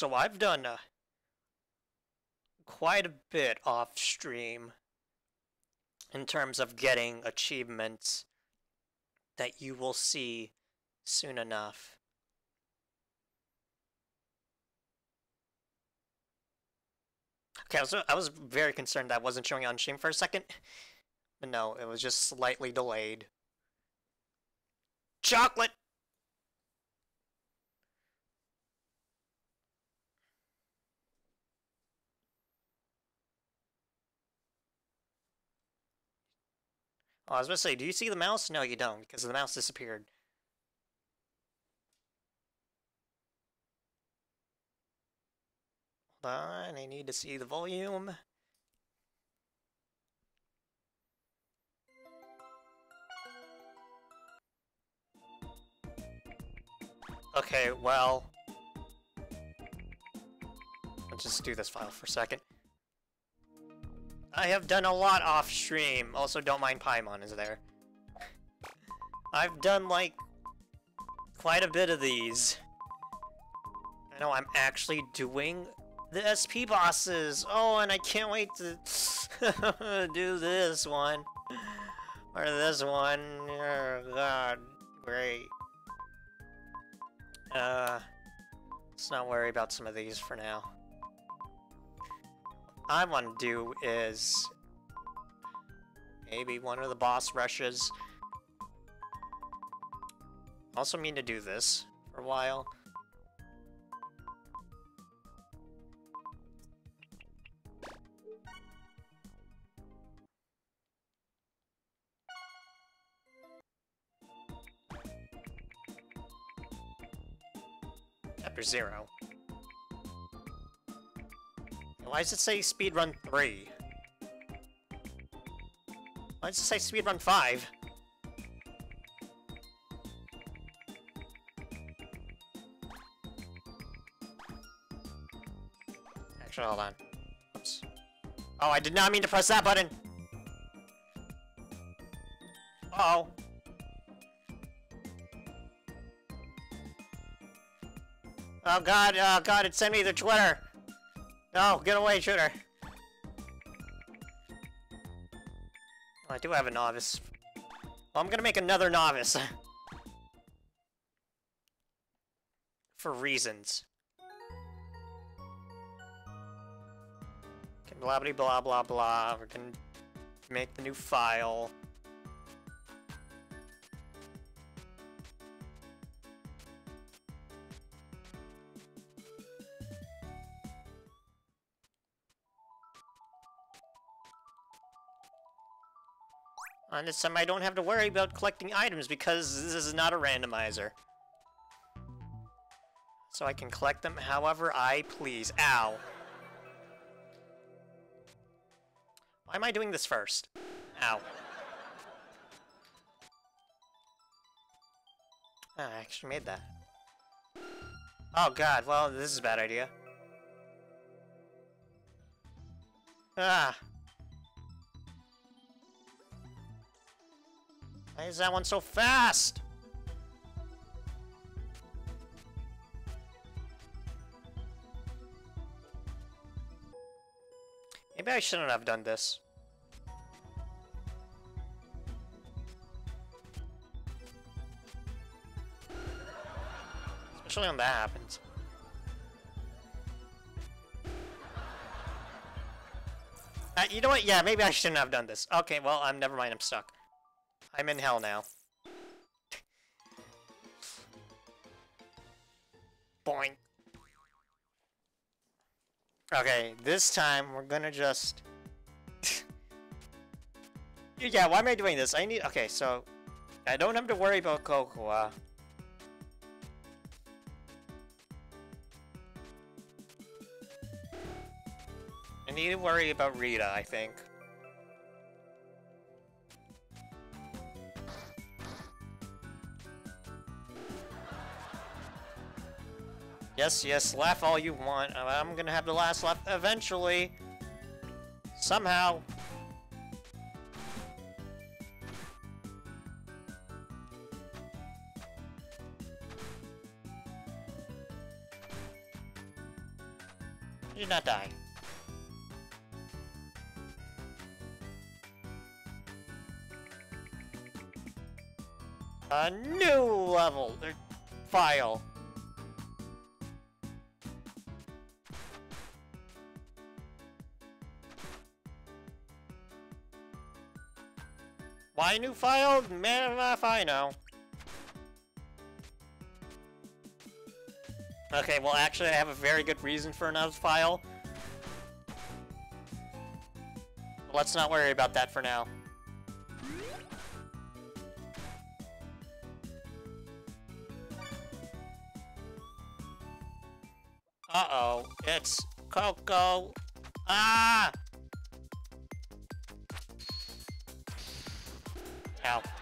so I've done uh, quite a bit off stream in terms of getting achievements that you will see soon enough. Okay, I was, I was very concerned that I wasn't showing on stream for a second. But no, it was just slightly delayed. Chocolate! Oh, I was going to say, do you see the mouse? No, you don't, because the mouse disappeared. Hold on, I need to see the volume. Okay, well... Let's just do this file for a second. I have done a lot off stream. Also, don't mind Paimon is there. I've done, like, quite a bit of these. I know I'm actually doing the SP bosses. Oh, and I can't wait to do this one. Or this one. Oh, God. Great. Uh, let's not worry about some of these for now. I want to do is maybe one of the boss rushes. Also mean to do this for a while. Chapter 0. Why does it say speedrun 3? Why does it say speedrun 5? Actually, hold on. Oops. Oh, I did not mean to press that button! Uh oh Oh god, oh god, it sent me to Twitter! No, get away, shooter! Oh, I do have a novice. Well, I'm gonna make another novice. For reasons. Okay, blah blah blah blah blah. We're gonna make the new file. On this time, I don't have to worry about collecting items because this is not a randomizer. So I can collect them however I please. Ow. Why am I doing this first? Ow. Oh, I actually made that. Oh god, well, this is a bad idea. Ah. Why is that one so fast? Maybe I shouldn't have done this. Especially when that happens. Uh, you know what? Yeah, maybe I shouldn't have done this. Okay, well, I'm never mind. I'm stuck. I'm in hell now. Boing. Okay, this time we're gonna just... yeah, why am I doing this? I need... Okay, so... I don't have to worry about Cocoa. I need to worry about Rita, I think. Yes, yes, laugh all you want. Uh, I'm gonna have the last laugh eventually. Somehow. You did not die? A new level, file. Why new file? Man, if I know. Okay, well actually I have a very good reason for another file. Let's not worry about that for now. Uh-oh, it's Cocoa. Ah! Ow!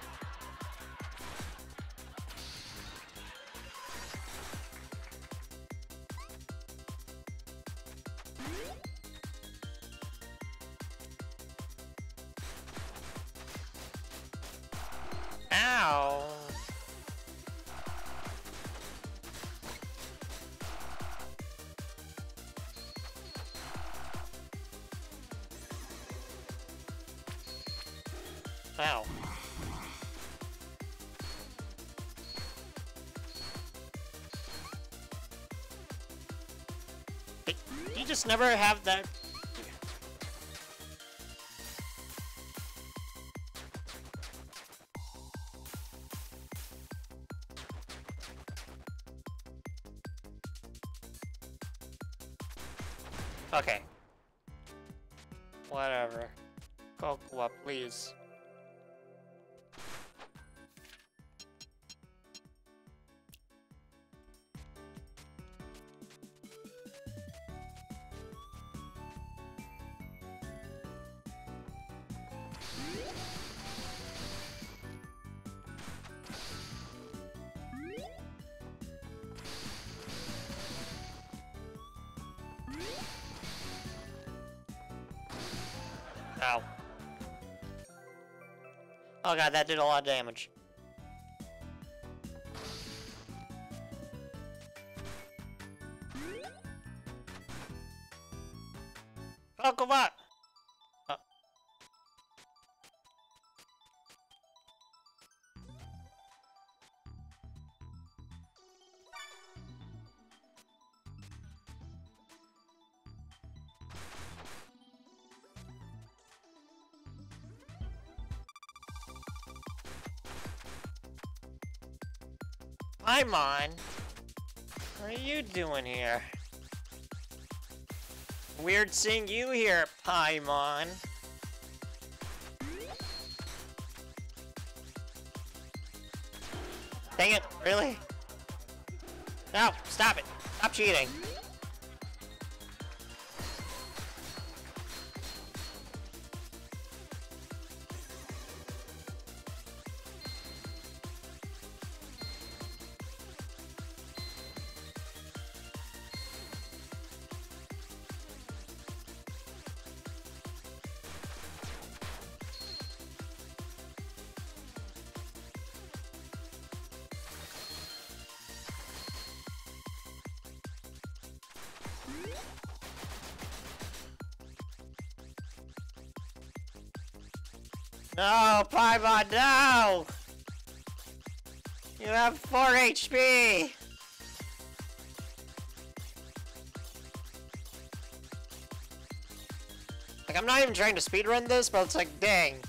Never have that... Oh god, that did a lot of damage. Paimon! What are you doing here? Weird seeing you here, Paimon. Dang it, really? No, stop it. Stop cheating. No, Paimon, no! You have 4 HP! Like, I'm not even trying to speedrun this, but it's like, dang.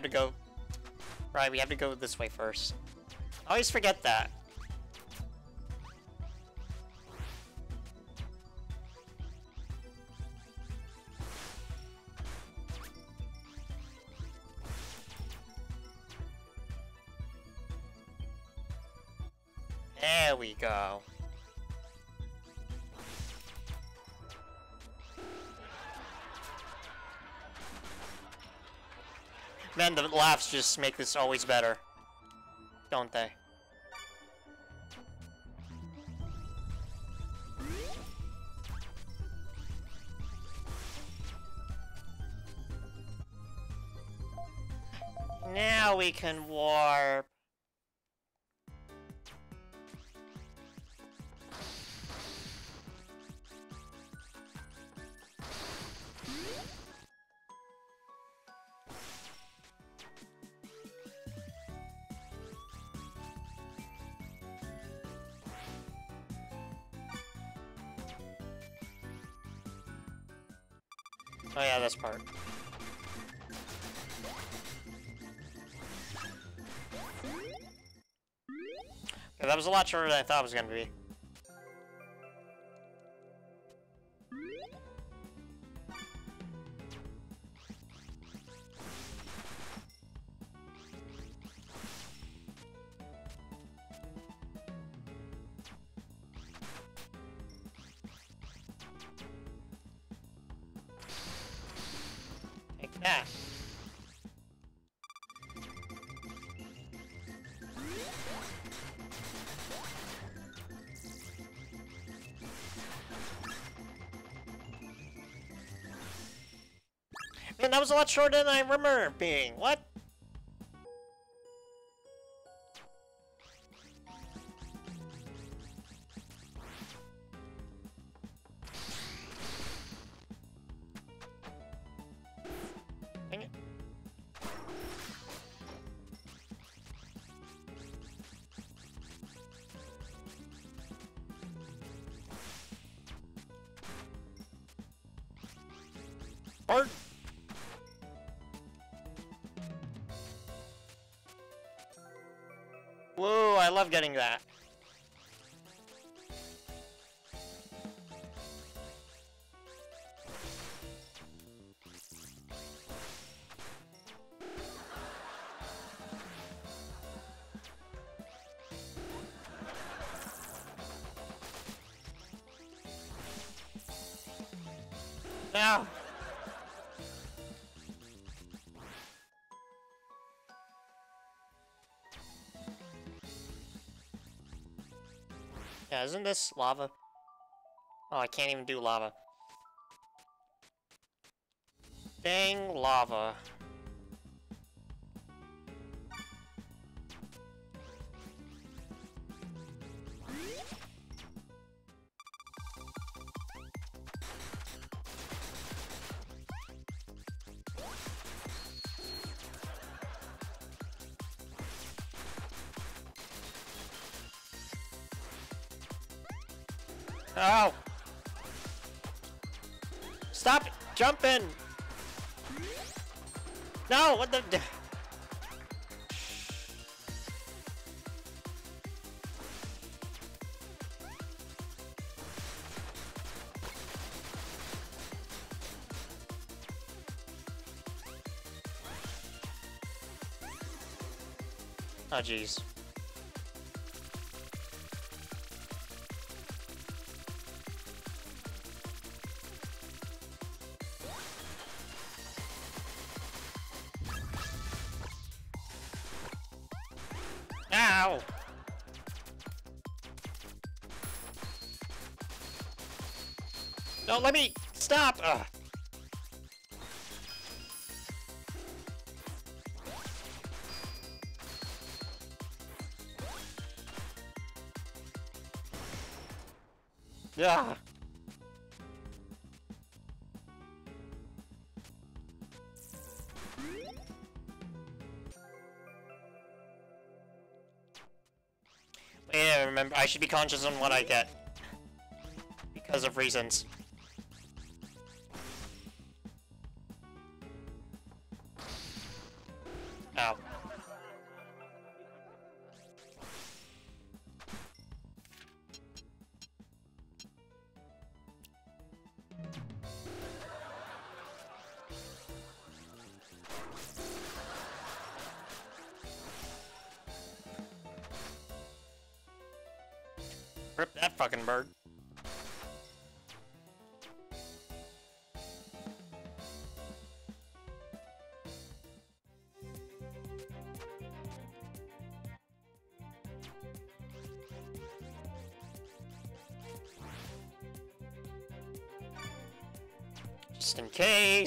Have to go... Right, we have to go this way first. I always forget that. Laughs just make this always better. Don't they? Now we can warp. Oh yeah, this part. Okay, that was a lot shorter than I thought it was gonna be. That was a lot shorter than I remember being. What? Getting that. Yeah, isn't this lava? Oh, I can't even do lava. Dang lava. No, what the... Oh, jeez. Let me stop! Ugh. Yeah. Yeah, remember, I should be conscious on what I get. Because of reasons.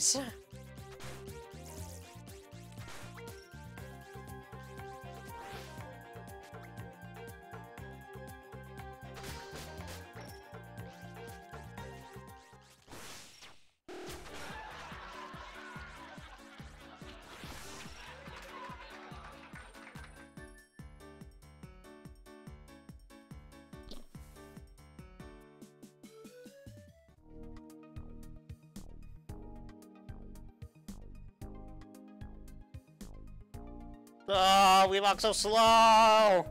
Case. We walk so slow!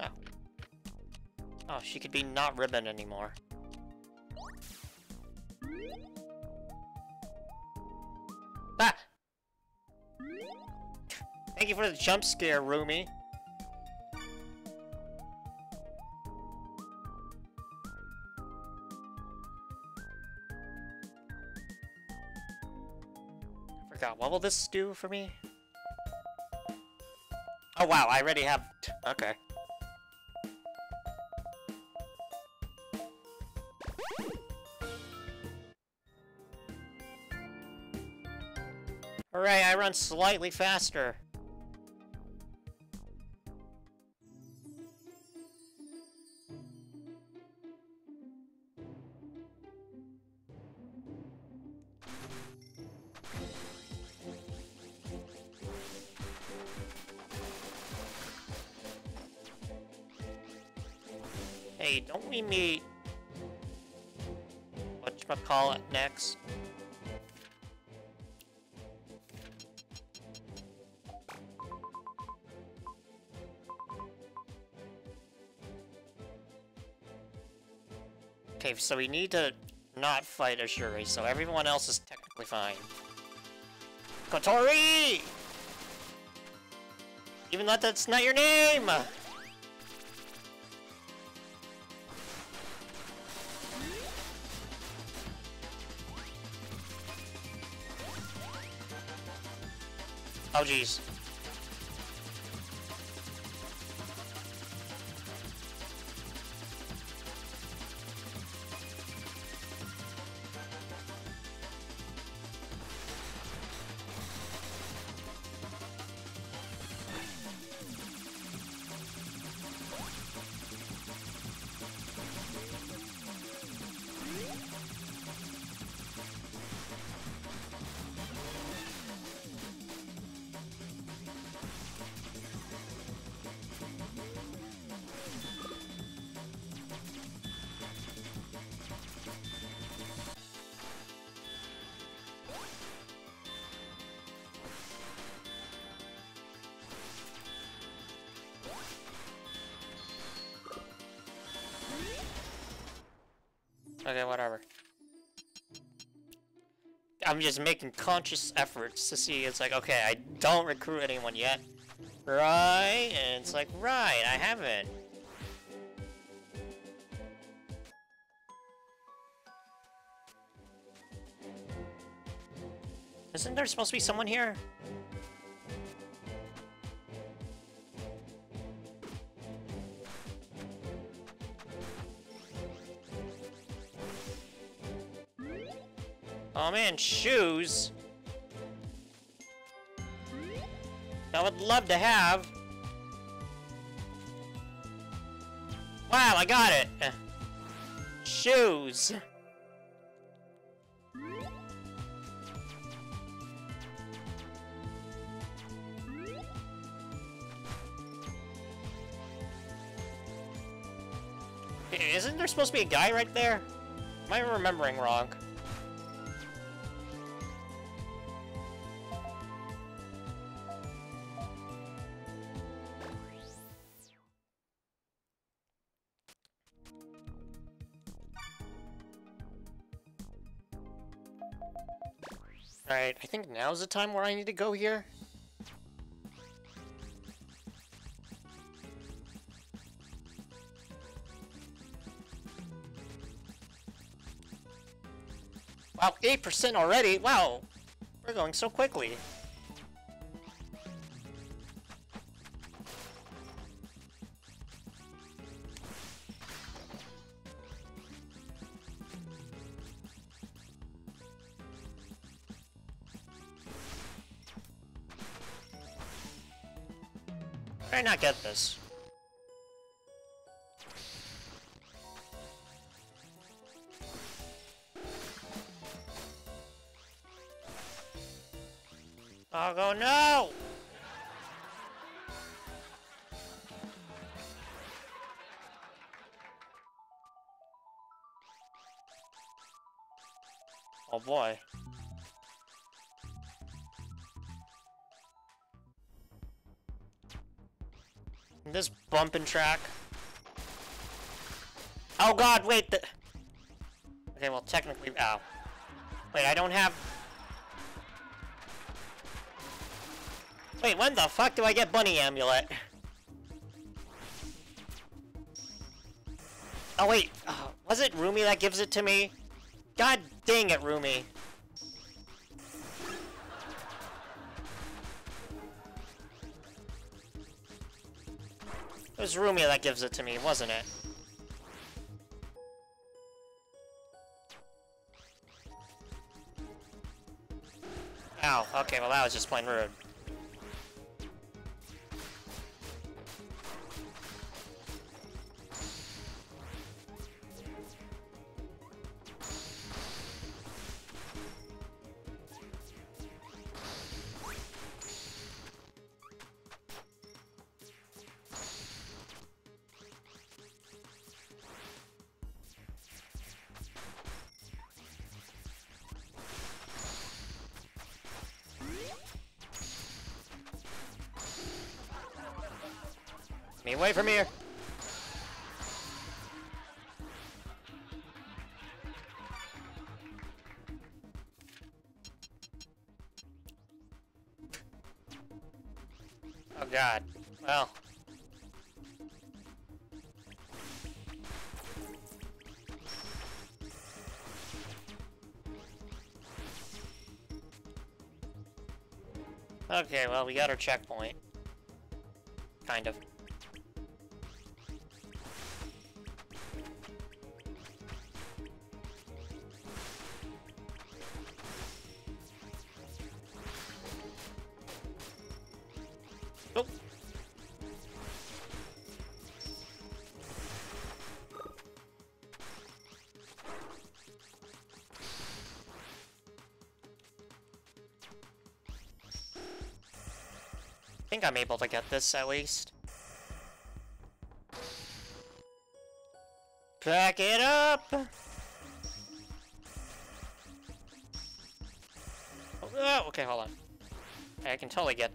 Oh. Oh, she could be not ribbon anymore. Ah! Thank you for the jump scare, Rumi. Will this do for me? Oh wow, I already have... Okay. Hooray, I run slightly faster. So we need to not fight Ashuri, so everyone else is technically fine. Kotori! Even though that's not your name! Oh jeez. Okay, whatever. I'm just making conscious efforts to see, it's like, okay, I don't recruit anyone yet. Right? And it's like, right, I haven't. Isn't there supposed to be someone here? Shoes! I would love to have. Wow, I got it! Uh, shoes! Isn't there supposed to be a guy right there? Am I remembering wrong? I think now's the time where I need to go here. Wow, 8% already? Wow! We're going so quickly. I not get this? Oh, go no! Oh boy. Bumping track. Oh god, wait, the... Okay, well, technically, ow. Wait, I don't have... Wait, when the fuck do I get Bunny Amulet? Oh wait, uh, was it Rumi that gives it to me? God dang it, Rumi. It was Rumi that gives it to me, wasn't it? Ow, okay, well that was just plain rude. Away from here! Oh god. Well. Okay, well, we got our checkpoint. Kind of. Think I'm able to get this at least. Back it up! Oh, okay, hold on. I can totally get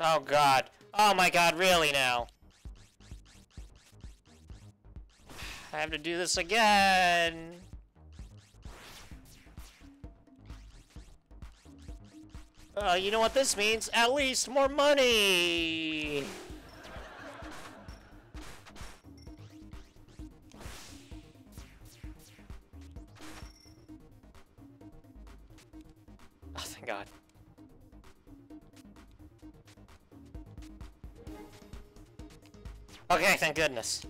Oh god. Oh my god, really now? I have to do this again. Uh, you know what this means? At least more money! Oh, thank god. Okay, thank goodness.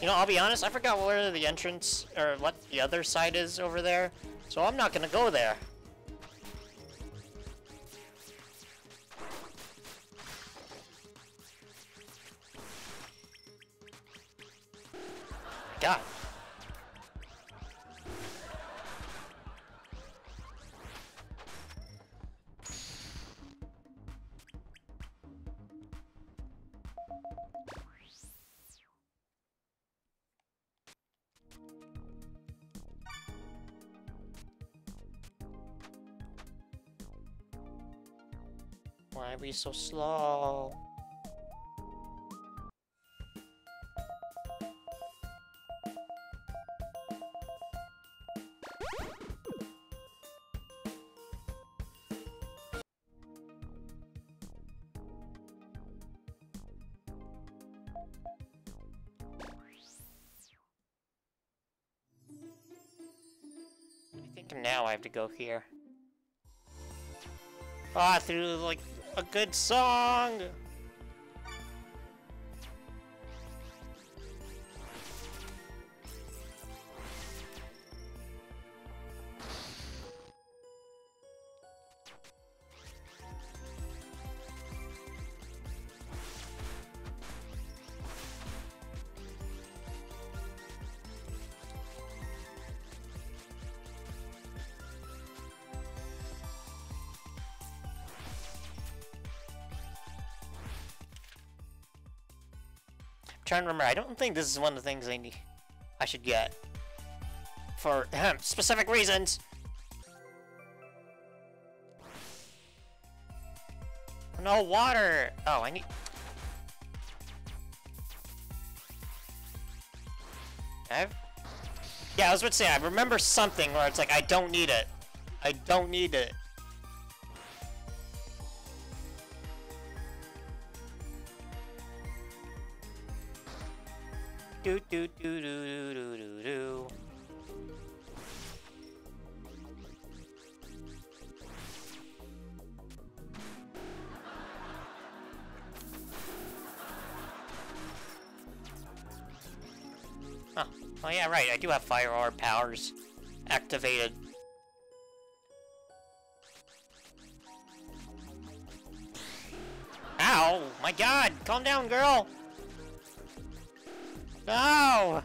You know, I'll be honest, I forgot where the entrance, or what the other side is over there, so I'm not gonna go there. We so slow? I think now I have to go here. Ah, through like a good song. Trying to remember. I don't think this is one of the things I need. I should get for ahem, specific reasons. No water. Oh, I need. I've... Yeah, I was about to say I remember something where it's like I don't need it. I don't need it. Do do do do do do do. Oh, oh yeah, right. I do have fire orb powers activated. Ow! My God! Calm down, girl. No!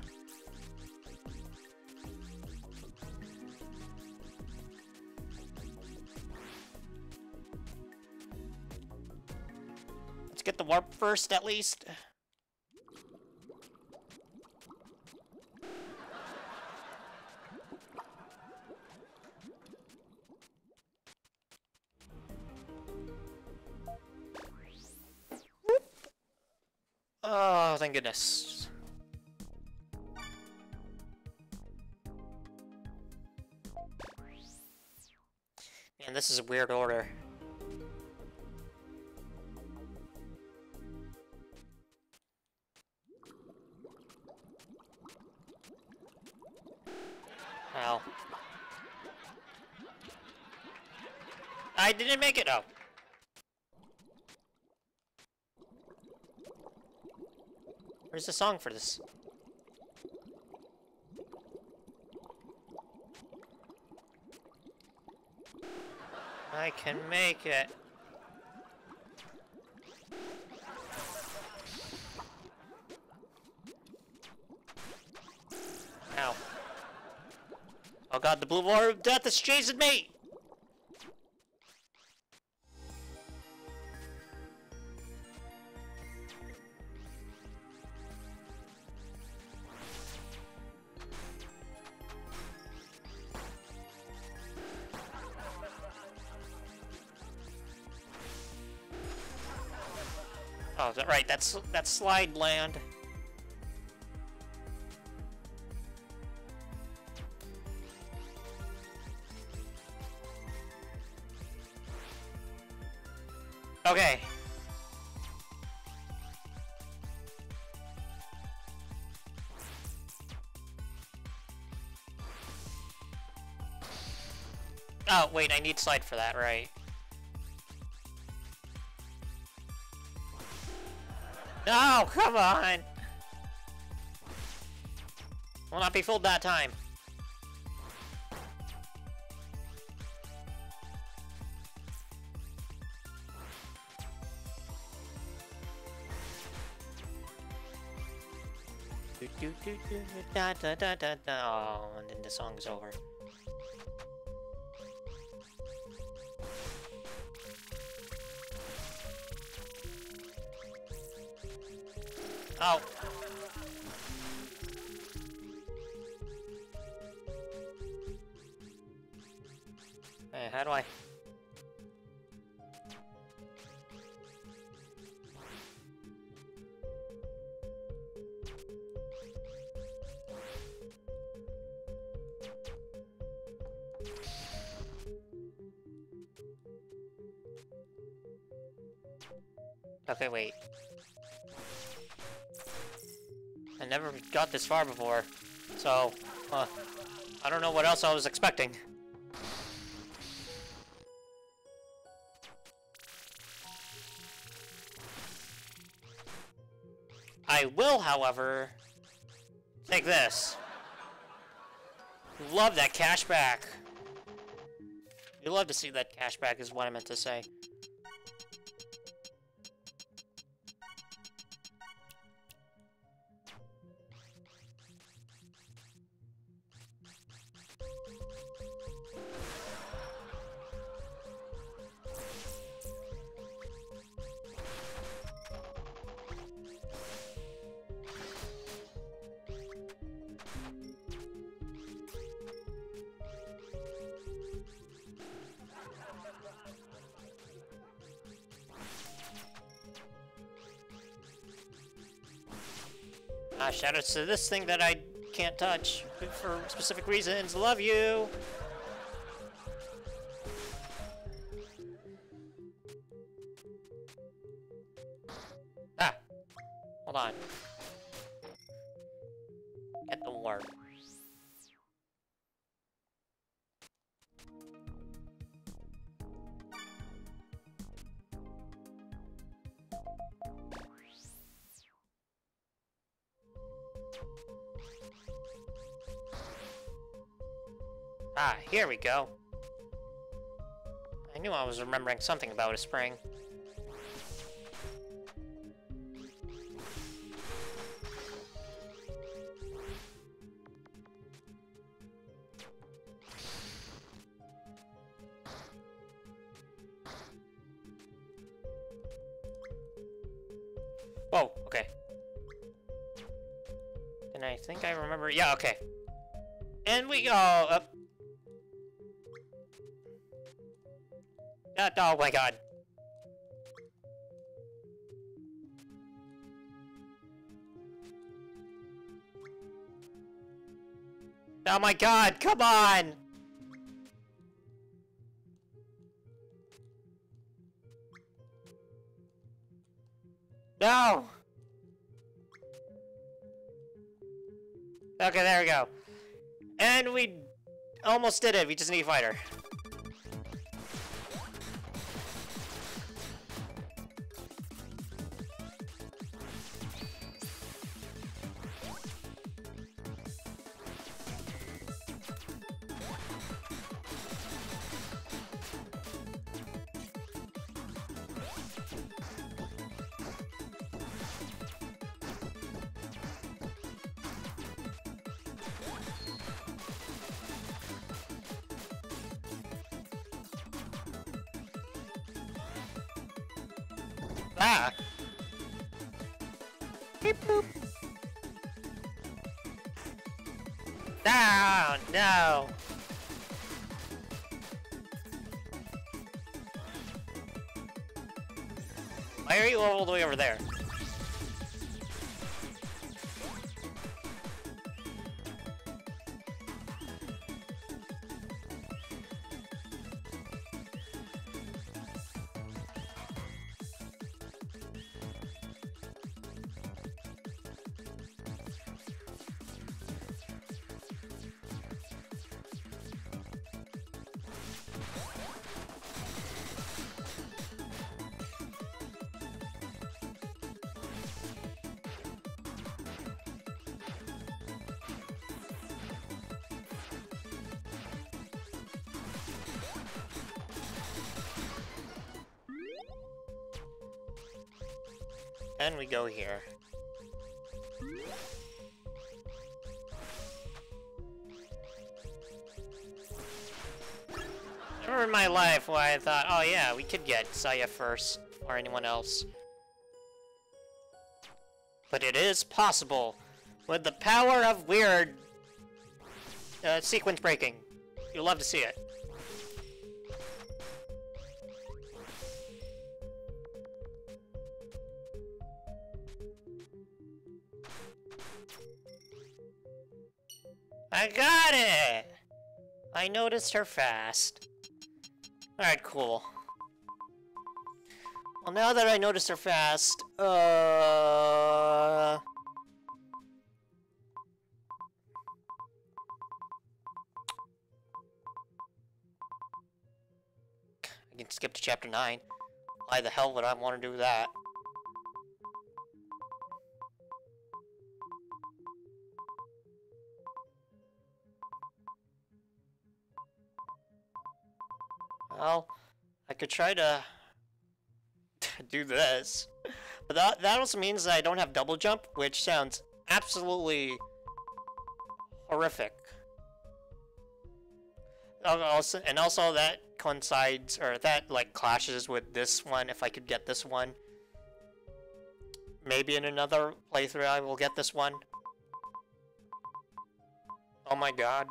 Let's get the warp first, at least. Oh, thank goodness. This is a weird order. Ow. I didn't make it! Oh. Where's the song for this? I can make it. Ow. Oh god, the blue war of death is chasing me! That's that's slide land. Okay. Oh, wait, I need slide for that, right. No, come on! Will not be fooled that time. Oh, and then the song's over. This far before, so, uh, I don't know what else I was expecting. I will, however, take this. Love that cashback. You love to see that cashback is what I meant to say. Ah, shoutouts to this thing that I can't touch for specific reasons. Love you! Remembering something about a spring. My god, come on! No! Okay, there we go. And we almost did it, we just need a fighter. And we go here. Never in my life why I thought, oh yeah, we could get Saya first, or anyone else. But it is possible, with the power of weird uh, sequence breaking. You'll love to see it. I got it! I noticed her fast. Alright, cool. Well, now that I noticed they're fast, uh... I can skip to chapter 9. Why the hell would I want to do that? Well, I could try to do this. But that, that also means that I don't have double jump, which sounds absolutely horrific. Also, and also that coincides, or that like clashes with this one, if I could get this one. Maybe in another playthrough I will get this one. Oh my god.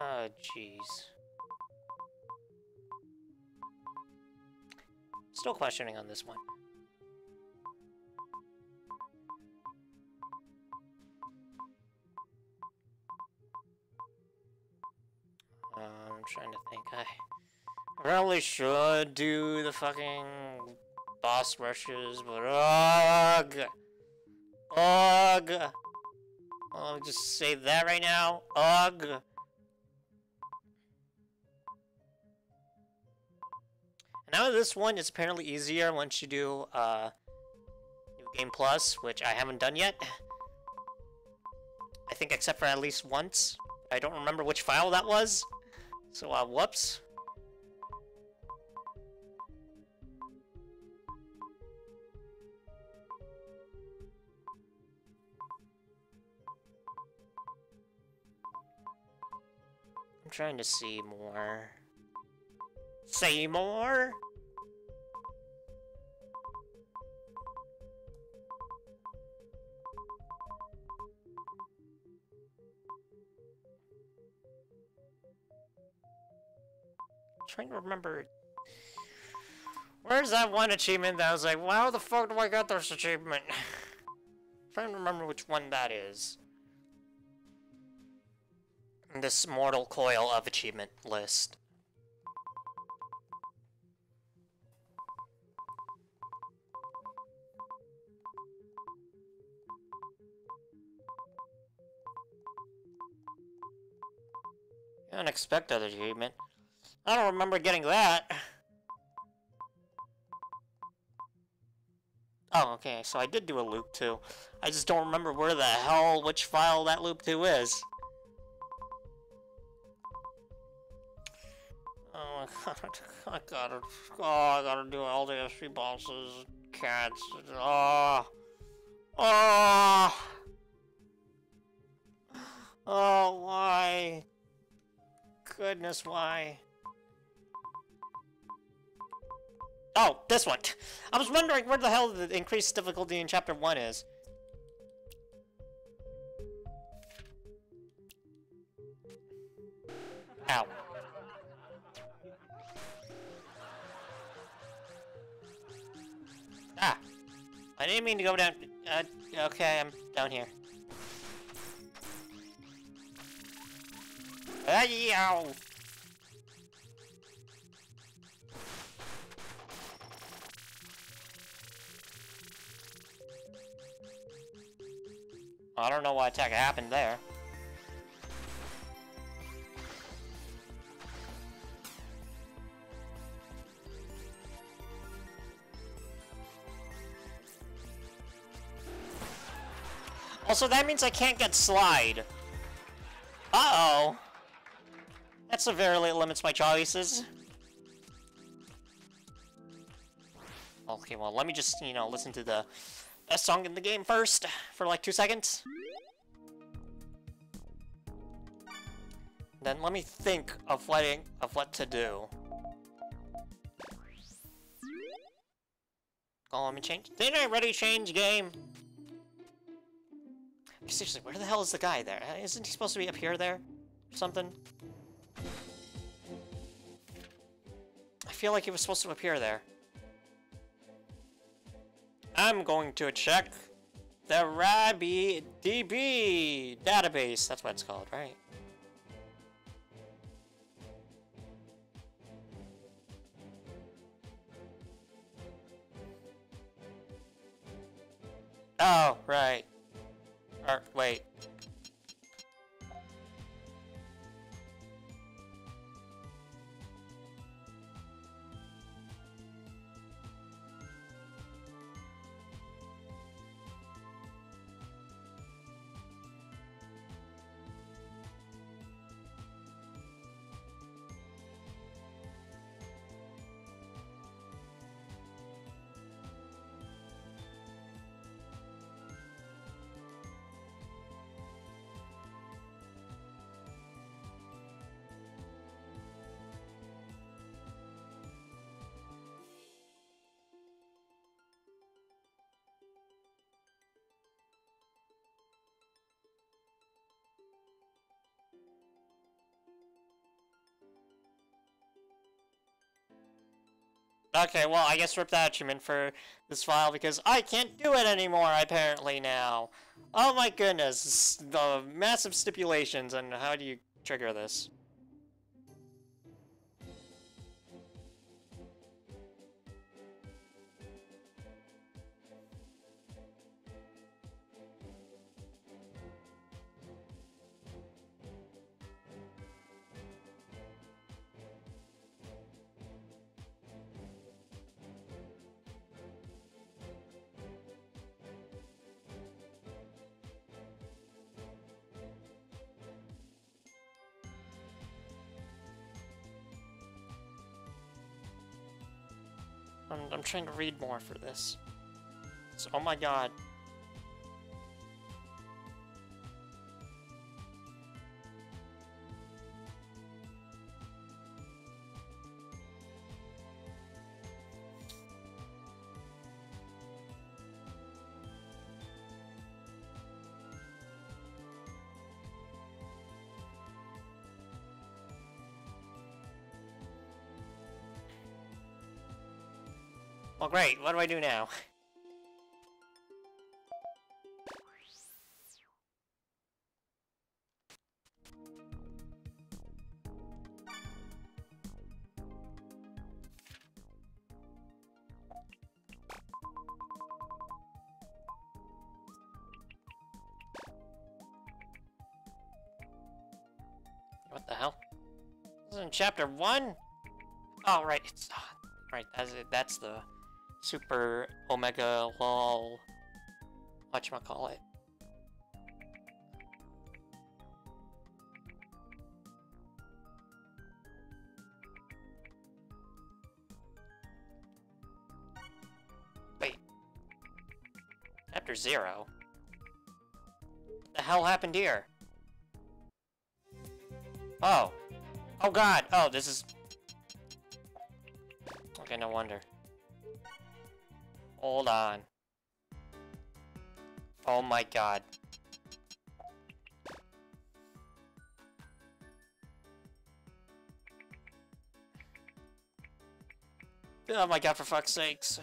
Oh, jeez. Still questioning on this one. Uh, I'm trying to think. I probably should do the fucking boss rushes, but ugh, ugh. I'll just say that right now. Ugh. And Now this one is apparently easier once you do uh, New Game Plus, which I haven't done yet. I think except for at least once. I don't remember which file that was. So, uh, whoops. Trying to see more. Say more? trying to remember. Where's that one achievement that I was like, wow, the fuck do I got this achievement? trying to remember which one that is. This Mortal Coil of achievement list. Unexpected achievement. I don't remember getting that. Oh, okay, so I did do a loop too. I just don't remember where the hell, which file that loop 2 is. I gotta, oh, I gotta do all the SP bosses, cats, ah, ah. oh, oh, oh, why? Goodness, why? Oh, this one. I was wondering where the hell the increased difficulty in chapter 1 is. Ow. I didn't mean to go down. Uh, okay, I'm down here. Ah, yow. I don't know why attack happened there. Also, that means I can't get slide. Uh-oh. That severely limits my choices. Okay, well, let me just, you know, listen to the best song in the game first for like two seconds. Then let me think of what, of what to do. Oh, let me change. Didn't I already change game? Seriously, where the hell is the guy there? Isn't he supposed to be up here there? Or something? I feel like he was supposed to appear there. I'm going to check the RabbitDB database. That's what it's called, right? Oh, right. Or, wait. Okay, well, I guess rip that achievement for this file because I can't do it anymore, apparently, now. Oh my goodness, the massive stipulations, and how do you trigger this? Trying to read more for this. So, oh my god. Great. What do I do now? What the hell? This is in chapter one? Oh, right. It's uh, right. That's it. That's the super omega lol. Whatchamacallit. Wait. Chapter zero? What the hell happened here? Oh. Oh god. Oh, this is... Okay, no wonder. Hold on. Oh my god. Oh my god, for fuck's sakes.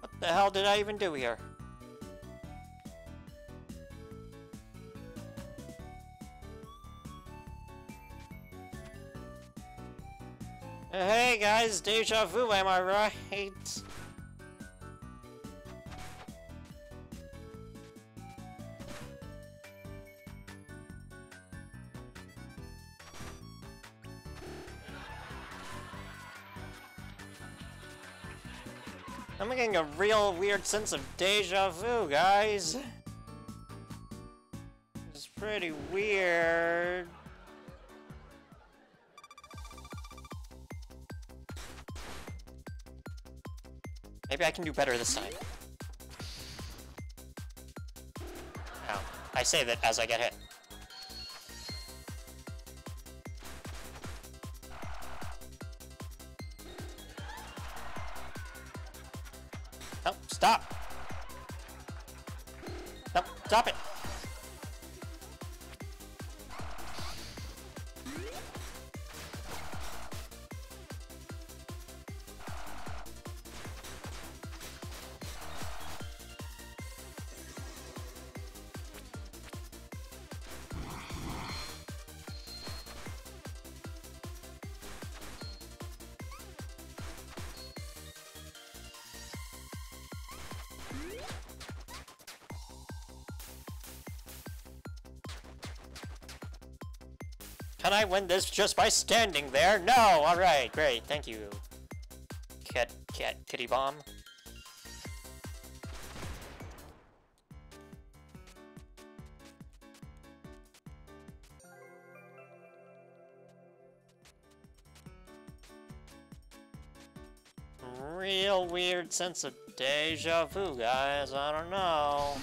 What the hell did I even do here? Hey guys, deja vu, am I right? I'm getting a real weird sense of deja vu, guys. It's pretty weird. Maybe I can do better this time. Ow. I say that as I get hit. No, stop! No, stop it! Can I win this just by standing there? No! Alright, great, thank you. Cat, cat, kitty bomb. Real weird sense of deja vu, guys. I don't know.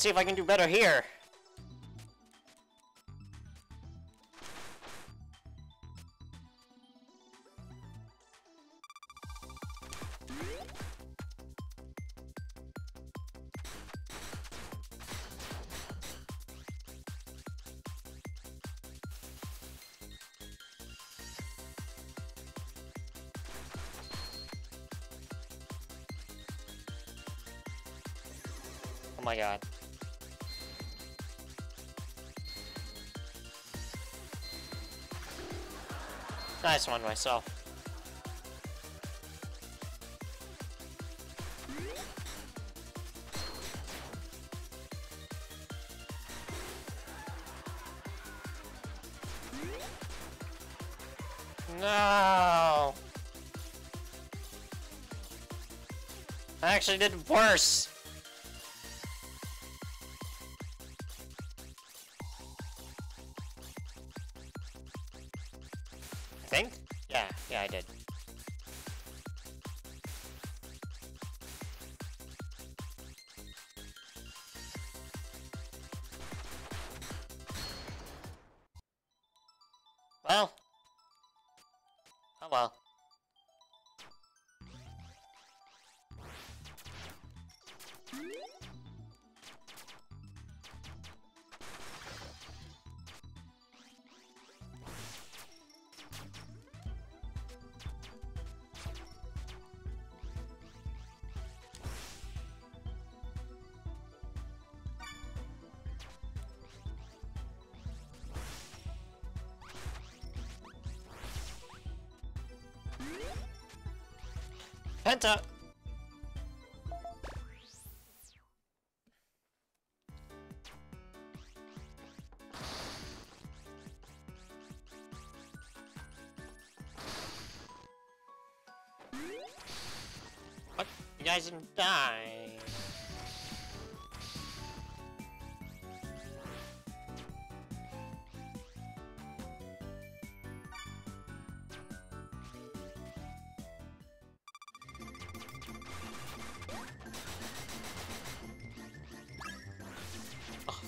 Let's see if I can do better here. Oh my god. Nice one myself. No! I actually did worse! You guys didn't die.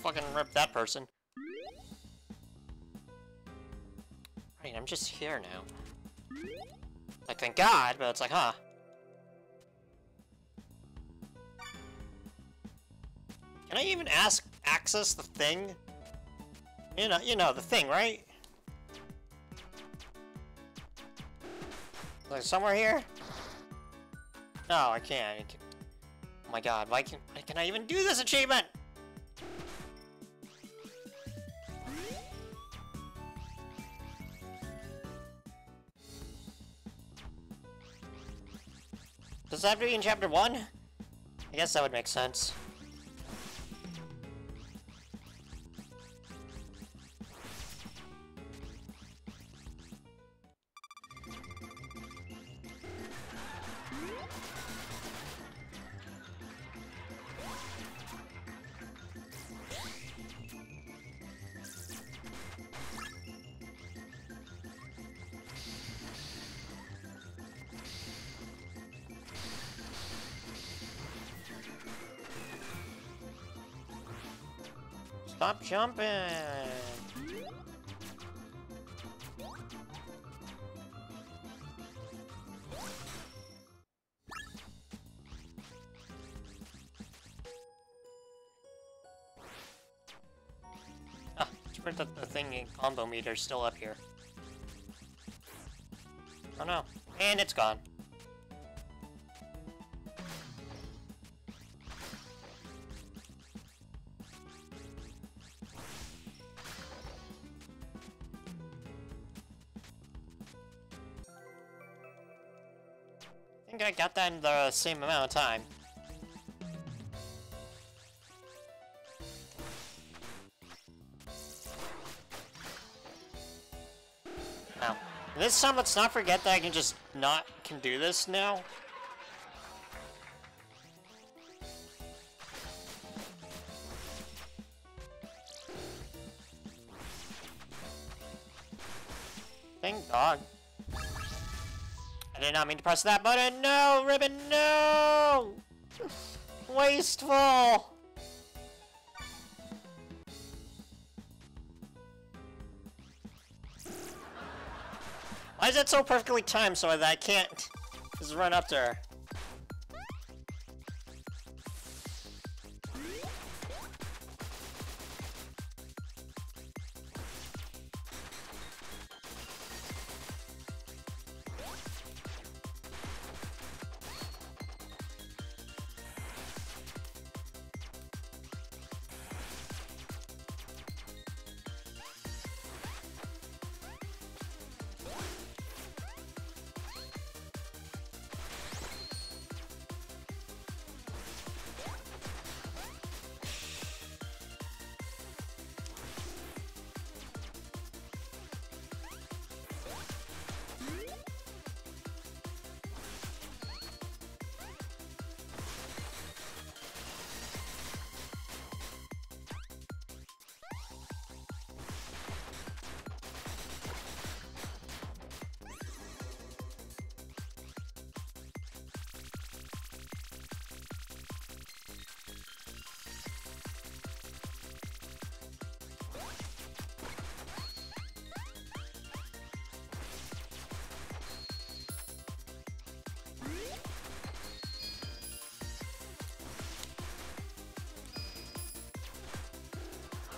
Fucking rip that person. Right, I'm just here now. Like, thank God, but it's like, huh. I even ask access the thing? You know, you know, the thing, right? Like somewhere here? No, I can't. I can... Oh my god, why can, why can I even do this achievement? Does that have to be in chapter 1? I guess that would make sense. Jumping! swear that the thing in combo meter's still up here. Oh no. And it's gone. That same amount of time. Now, this time let's not forget that I can just not can do this now. Mean to press that button. No, Ribbon, no! Wasteful! Why is that so perfectly timed so that I can't just run up to her?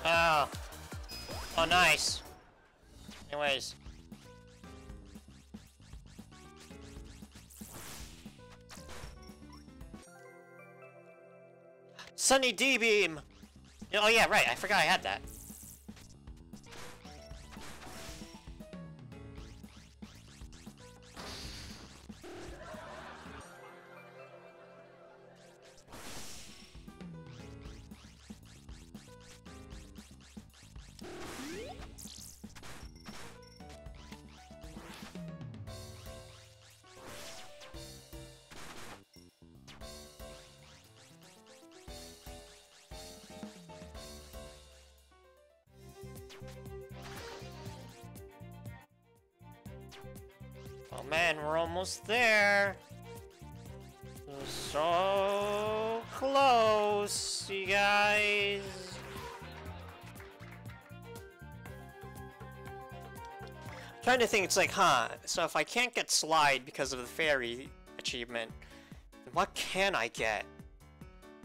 Oh. Oh, nice. Anyways. Sunny D-Beam! Oh yeah, right, I forgot I had that. Almost there. So close, you guys. trying to think, it's like, huh, so if I can't get Slide because of the Fairy achievement, what can I get?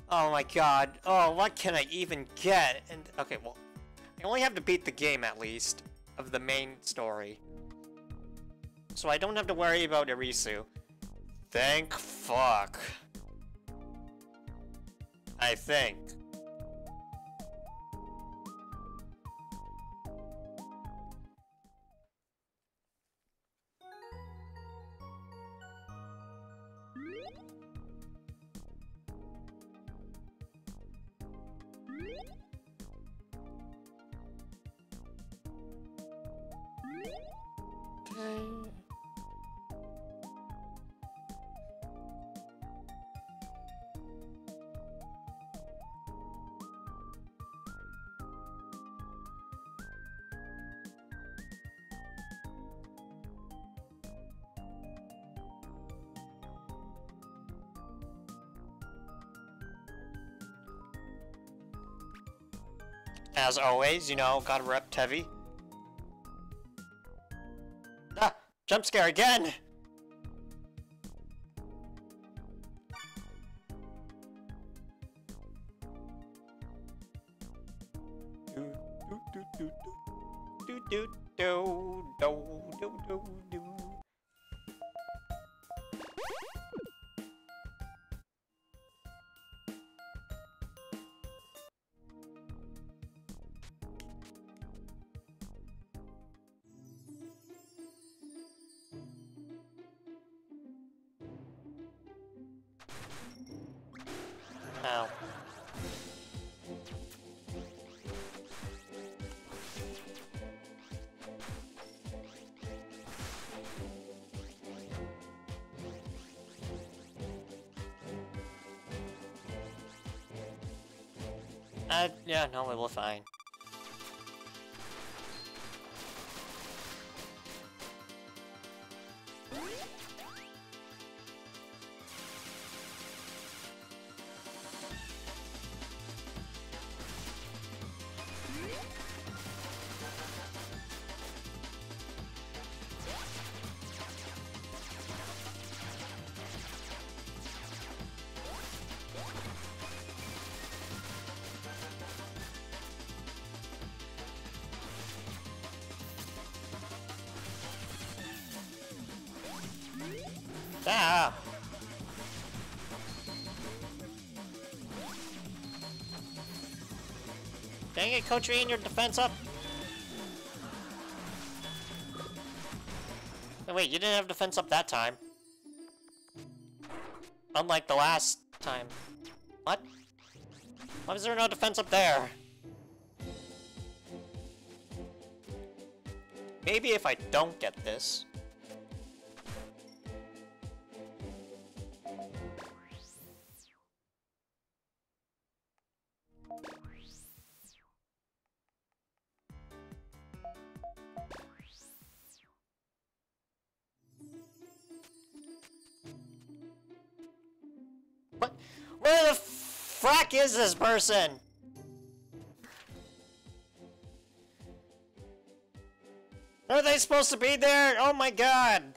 Oh my god, oh, what can I even get? And, okay, well, I only have to beat the game at least, of the main story so I don't have to worry about Irisu. Thank fuck. I think. As always, you know, gotta rep Tevi. Ah! Jump scare again! Do, do, do, do do do do do do do do. Yeah, no, we will fine. Coach Ian, your defense up! Wait, you didn't have defense up that time. Unlike the last time. What? Why is there no defense up there? Maybe if I don't get this. Is this person? Are they supposed to be there? Oh my god!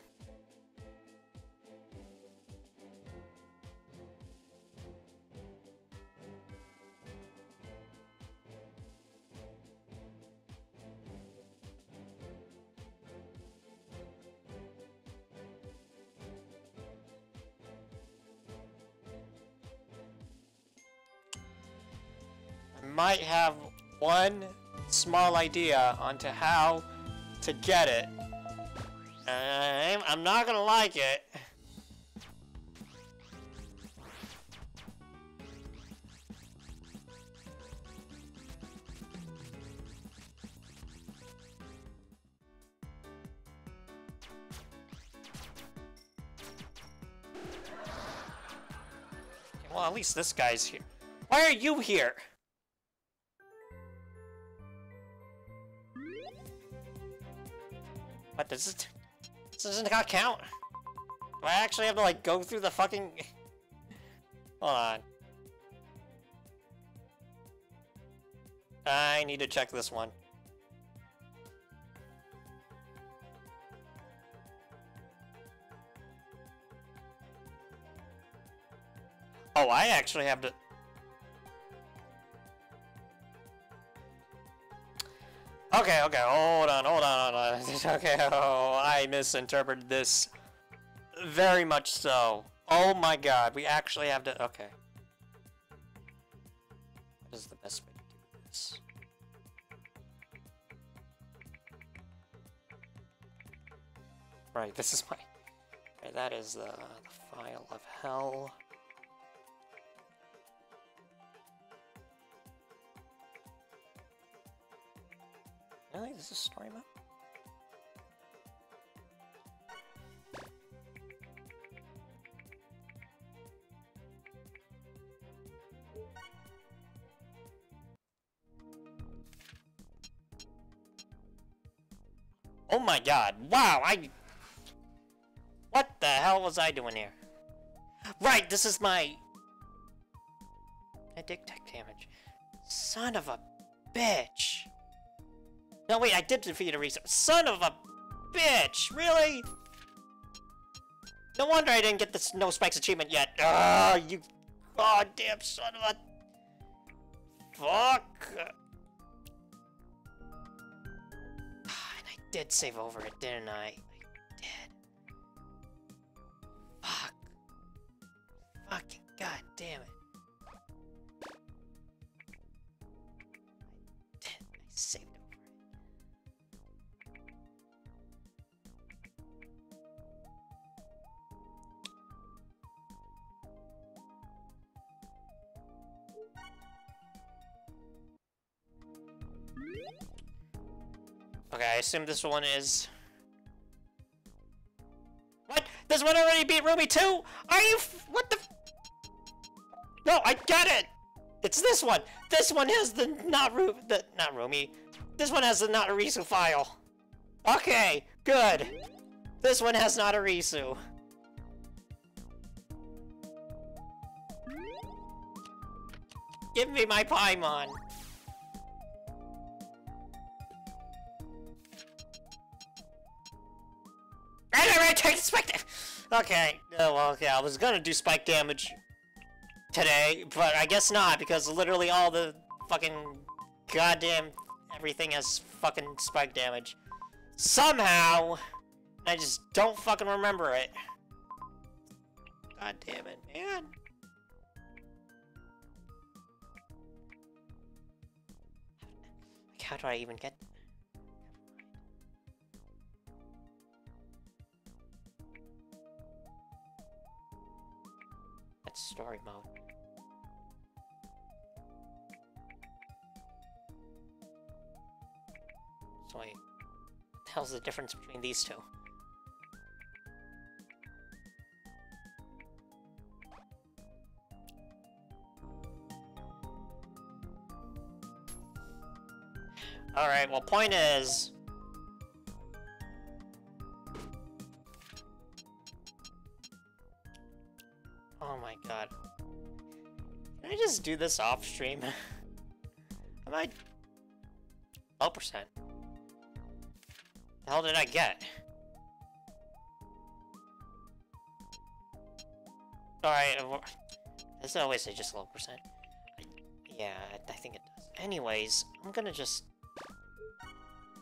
Idea onto how to get it. I'm, I'm not gonna like it. Well, at least this guy's here. Why are you here? Does it? This doesn't count. Do I actually have to like go through the fucking? Hold on. I need to check this one. Oh, I actually have to. Okay, okay, hold on, hold on, hold on. okay, oh, I misinterpreted this very much so. Oh my god, we actually have to. Okay. What is the best way to do this? Right, this is my. Right, that is the, the file of hell. Really? This is story mode? Oh my god, wow, I... What the hell was I doing here? Right, this is my... Dig tech damage. Son of a bitch! No, wait, I did defeat a reset. Son of a bitch! Really? No wonder I didn't get the No Spikes achievement yet. Ah, you goddamn son of a... Fuck! And I did save over it, didn't I? I did. Fuck. Fucking god damn it. I did. I saved Okay, I assume this one is... What? This one already beat Ruby 2? Are you What the No, I got it! It's this one! This one has the not Ru- the- not Rumi. This one has the not Irisu file. Okay, good. This one has not Irisu. Give me my Paimon. Right, spike damage. Okay, oh, well, okay, I was gonna do spike damage today, but I guess not, because literally all the fucking goddamn everything has fucking spike damage. Somehow, I just don't fucking remember it. God damn it, man. How do I even get... Story mode. So wait, what the hell's the difference between these two? Alright, well point is... Oh my god. Can I just do this off stream? Am I... 12%. The hell did I get? Alright, does it always say just 12%? Yeah, I, think it does. Anyways, I'm gonna just...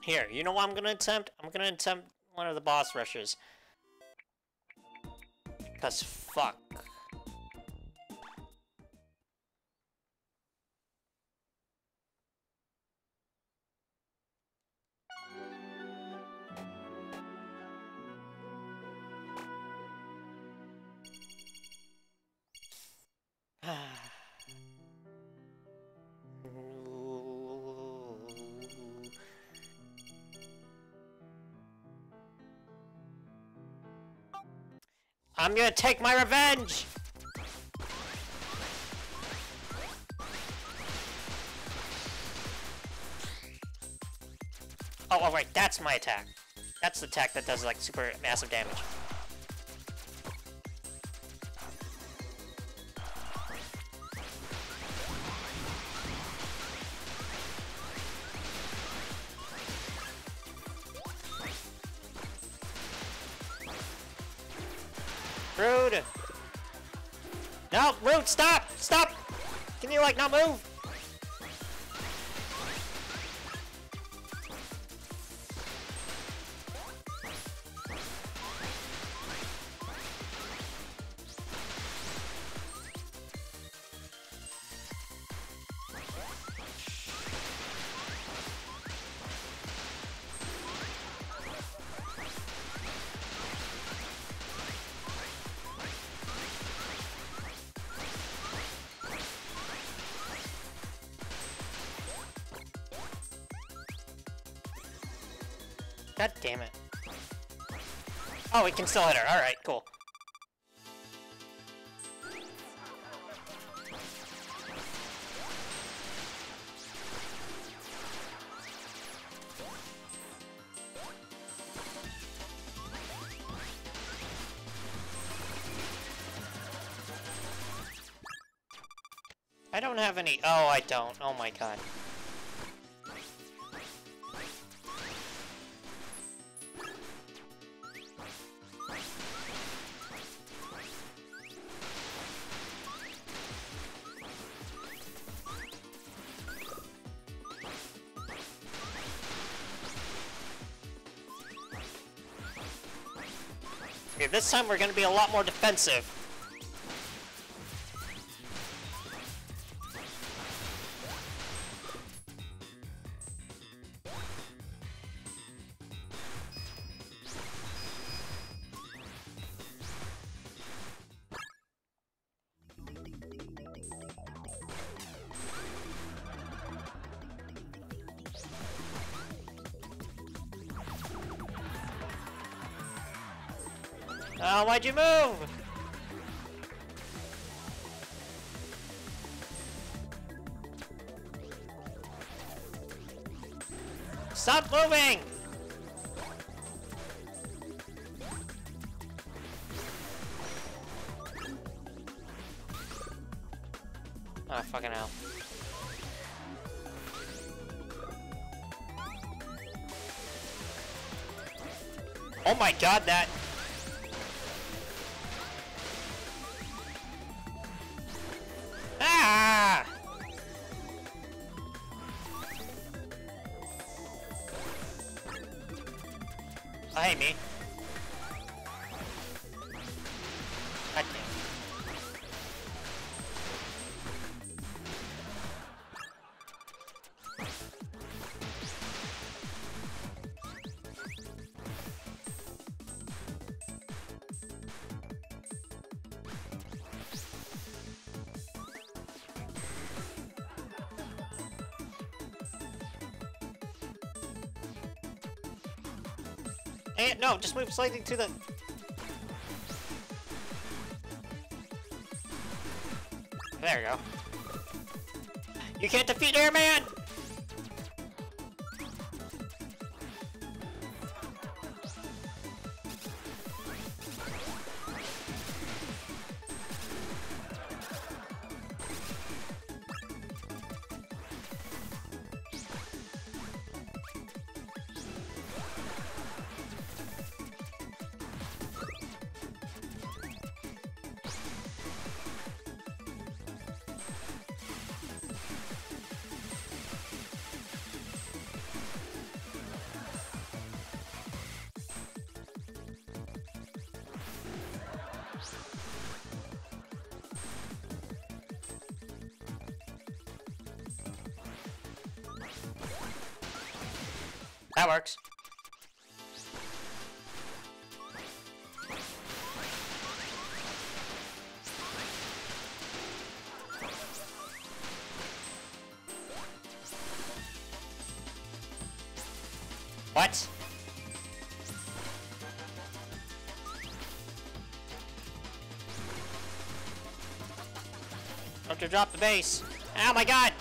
Here, you know what I'm gonna attempt? I'm gonna attempt one of the boss rushes. Because fuck. I'm gonna take my revenge! Oh, oh, right, that's my attack. That's the attack that does, like, super massive damage. Oh, we can still hit her. Alright, cool. I don't have any- oh, I don't. Oh my god. This time we're gonna be a lot more defensive. Why'd you move? Stop moving! Oh, fucking hell. Oh my god, that... Just move slightly to the... There you go. You can't defeat Airman! Drop the base. Oh my god!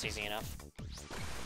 That's easy enough.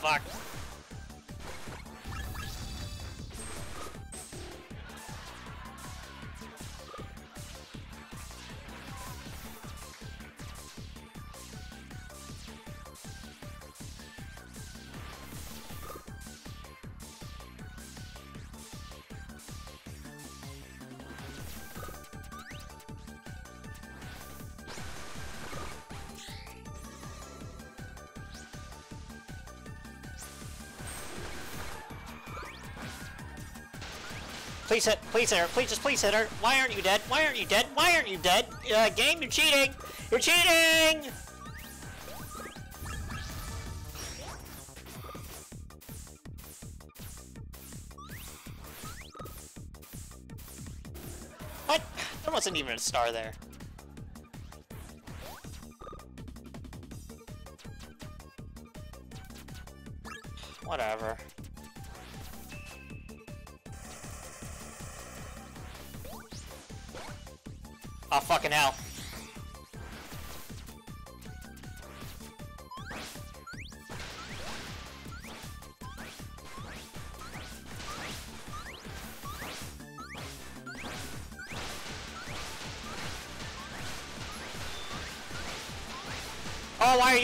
Fuck. Please hit, please hit her, please just please hit her. Why aren't you dead? Why aren't you dead? Why aren't you dead? Uh, game, you're cheating! You're cheating! What? There wasn't even a star there.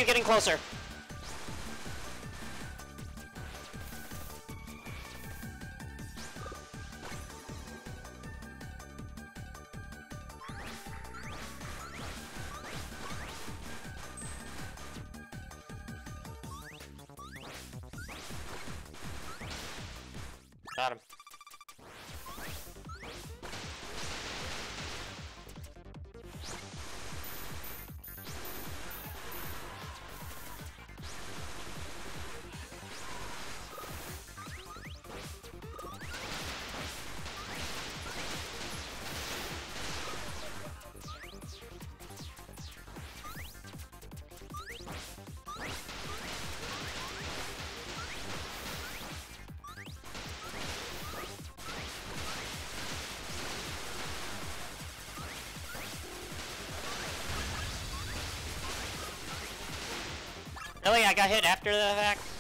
Getting closer? Oh, really? I got hit after the fact?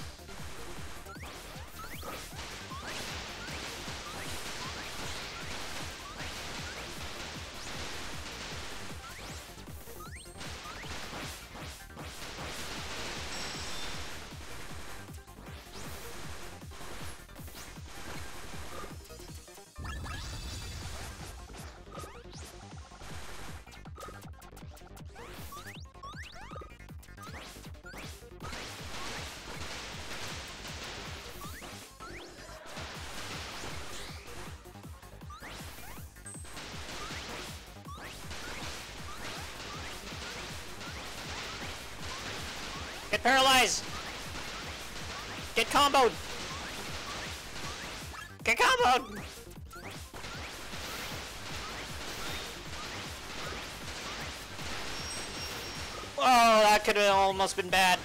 Comboed! Get comboed! Oh, that could have almost been bad.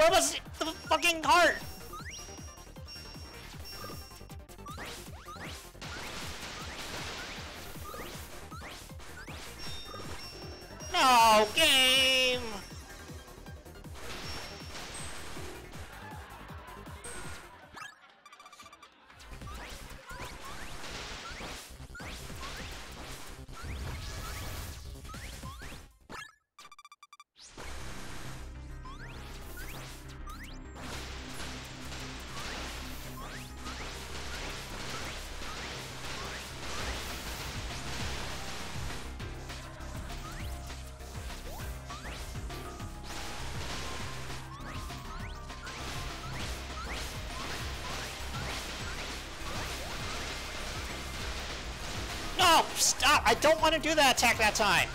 Where was the fucking heart? I don't want to do that attack that time!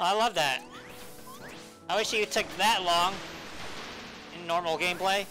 Oh, I love that. I wish you took that long in normal gameplay.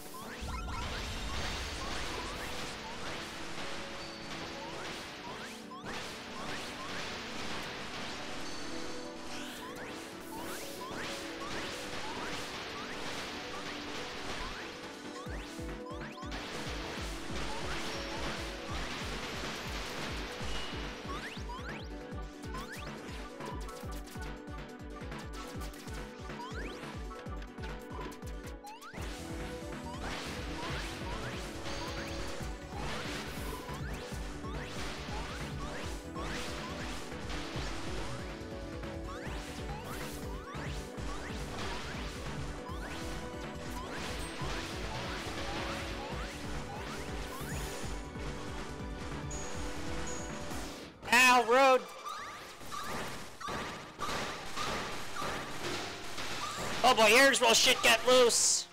Boy, here's where shit get loose!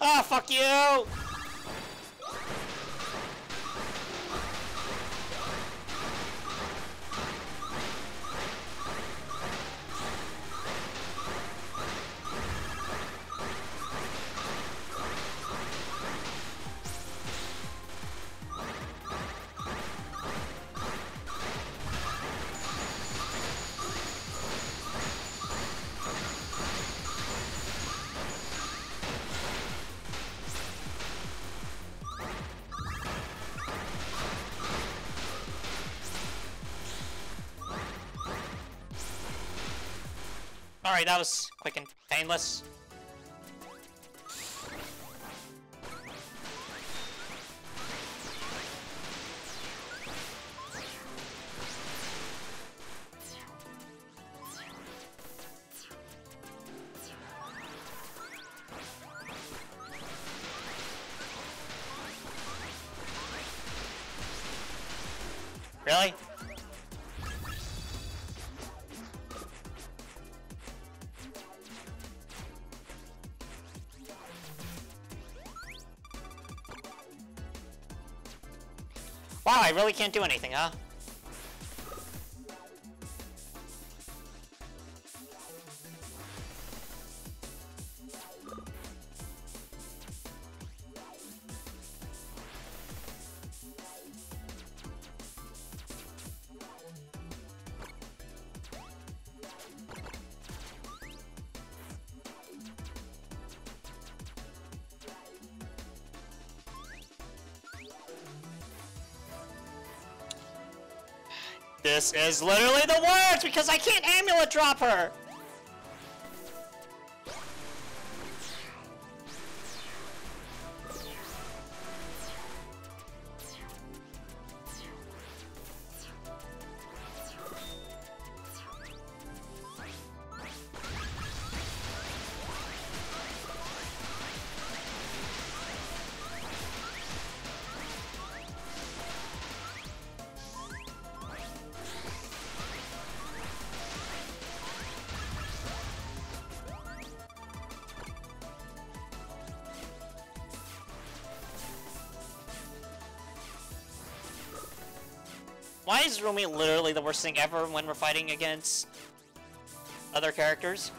Ah, fuck you! Alright, that was quick and painless. Really? Wow, I really can't do anything, huh? This is literally the worst because I can't amulet drop her! Is Rumi literally the worst thing ever when we're fighting against other characters?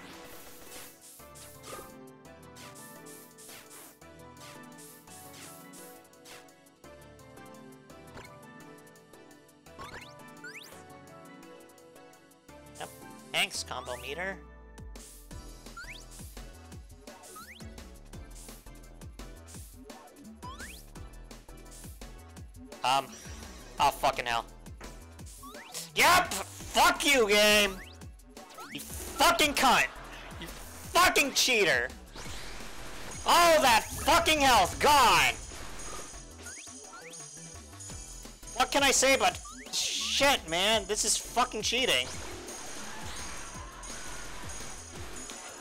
This is fucking cheating.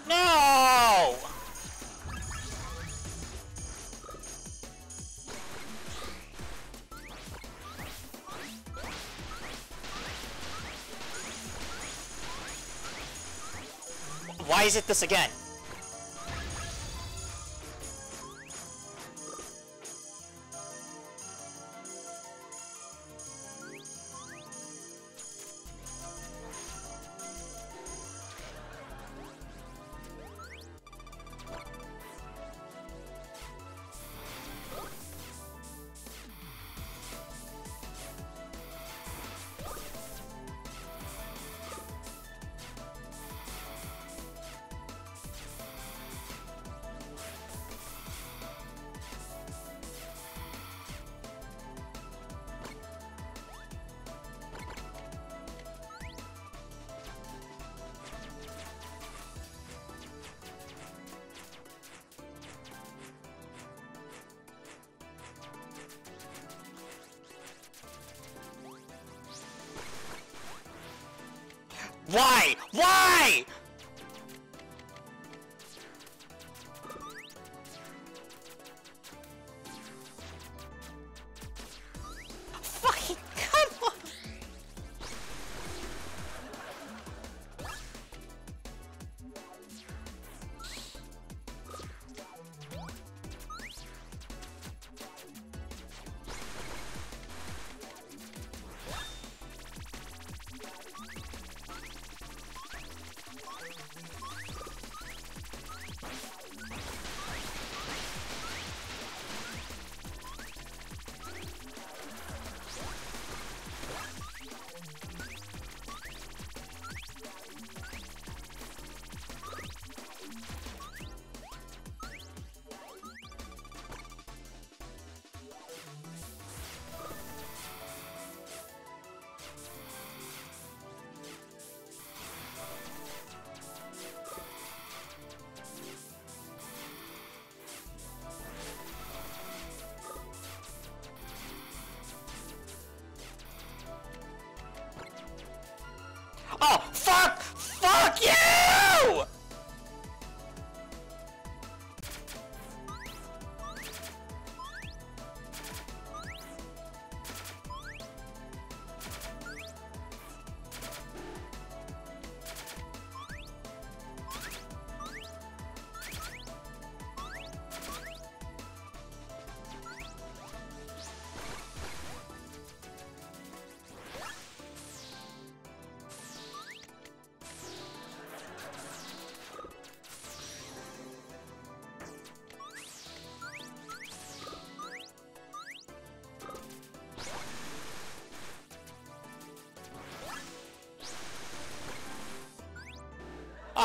No! Why is it this again? Why? Why?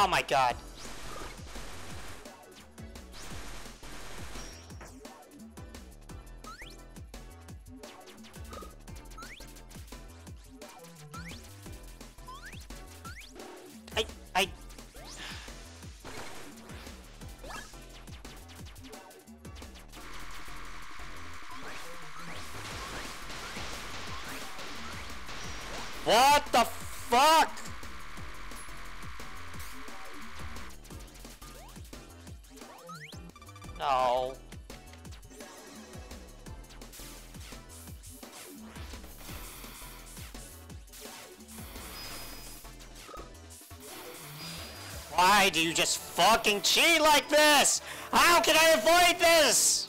Oh my god. Do you just fucking cheat like this? How can I avoid this?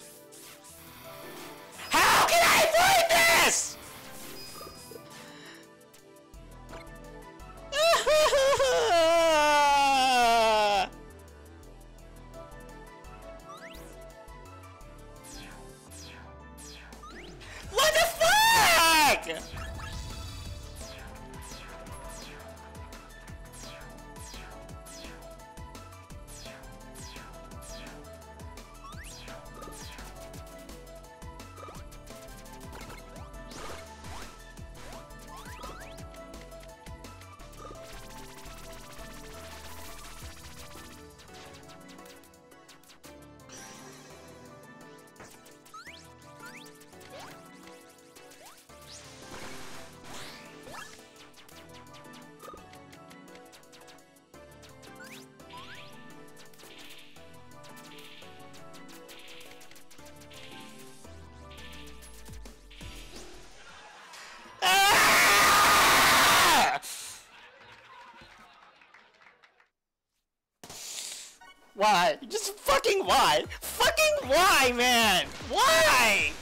Why? Just fucking why? Fucking why, man? Why?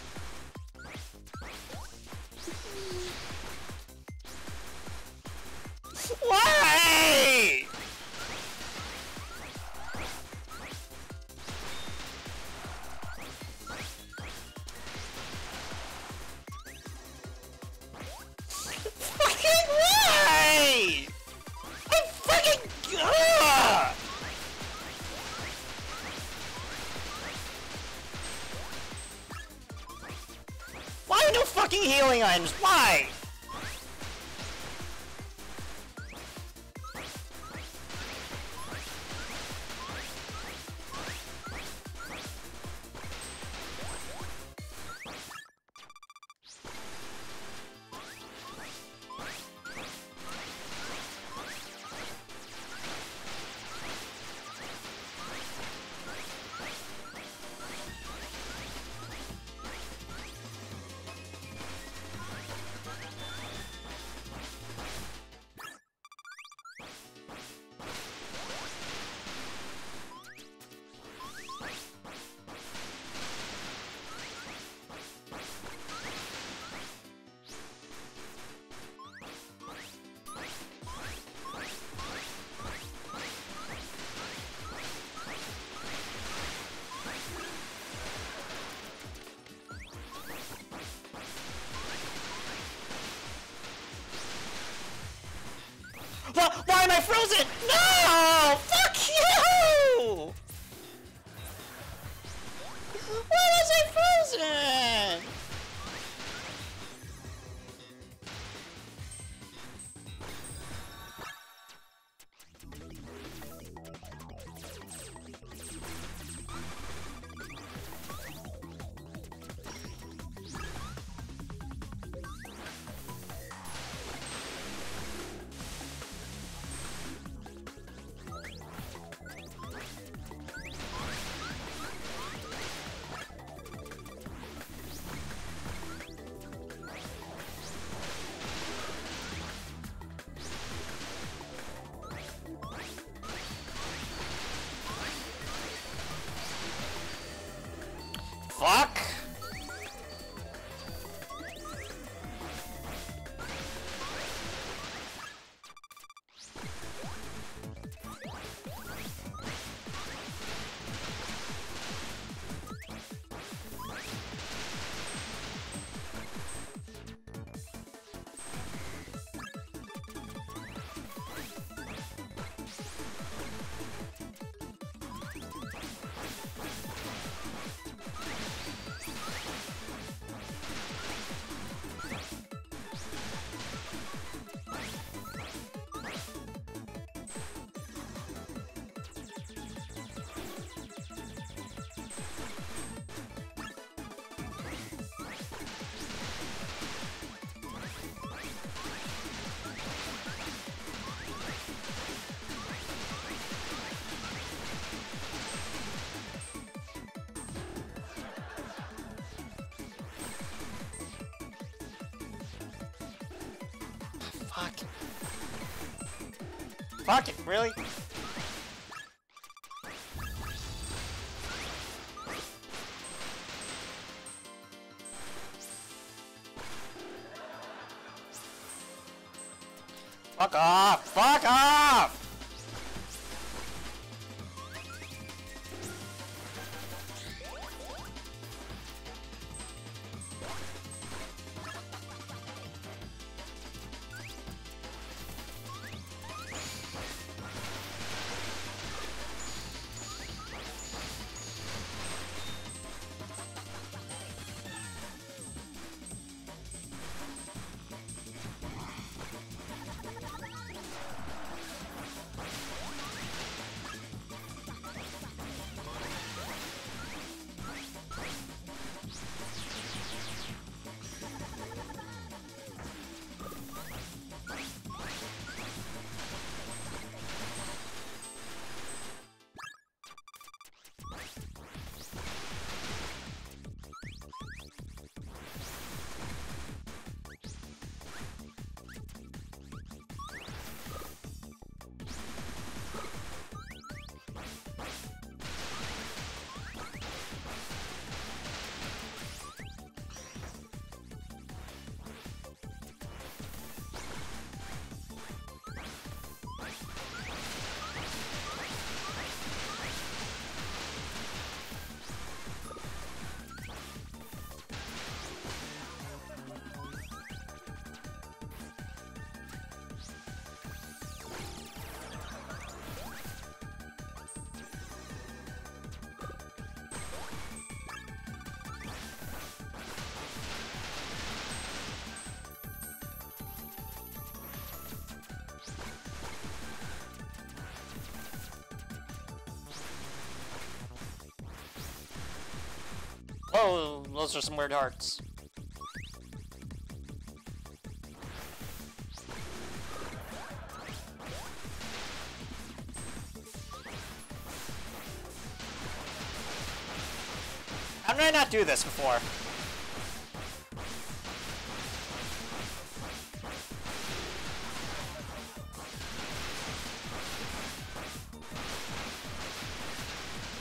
Fuck. it. Fuck it, really? Oh, those are some weird hearts. How did I not do this before?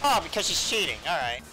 Oh, because she's cheating. Alright.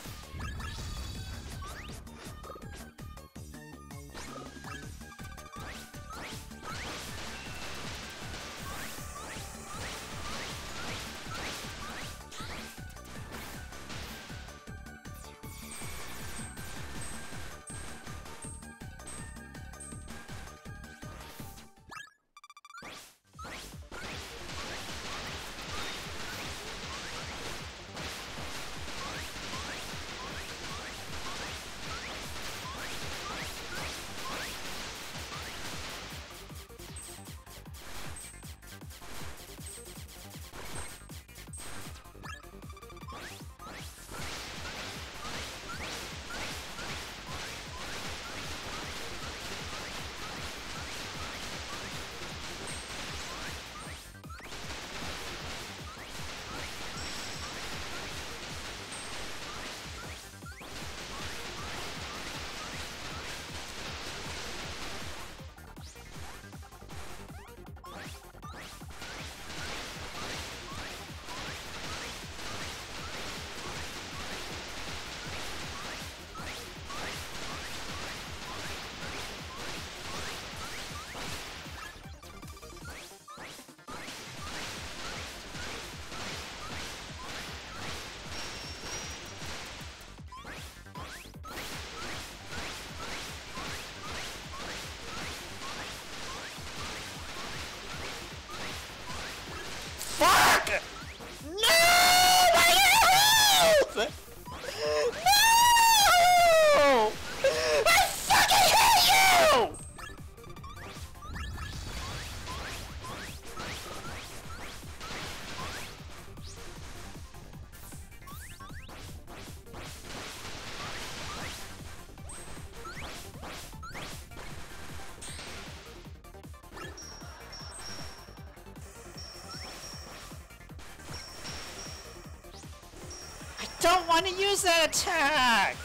Want to use that attack!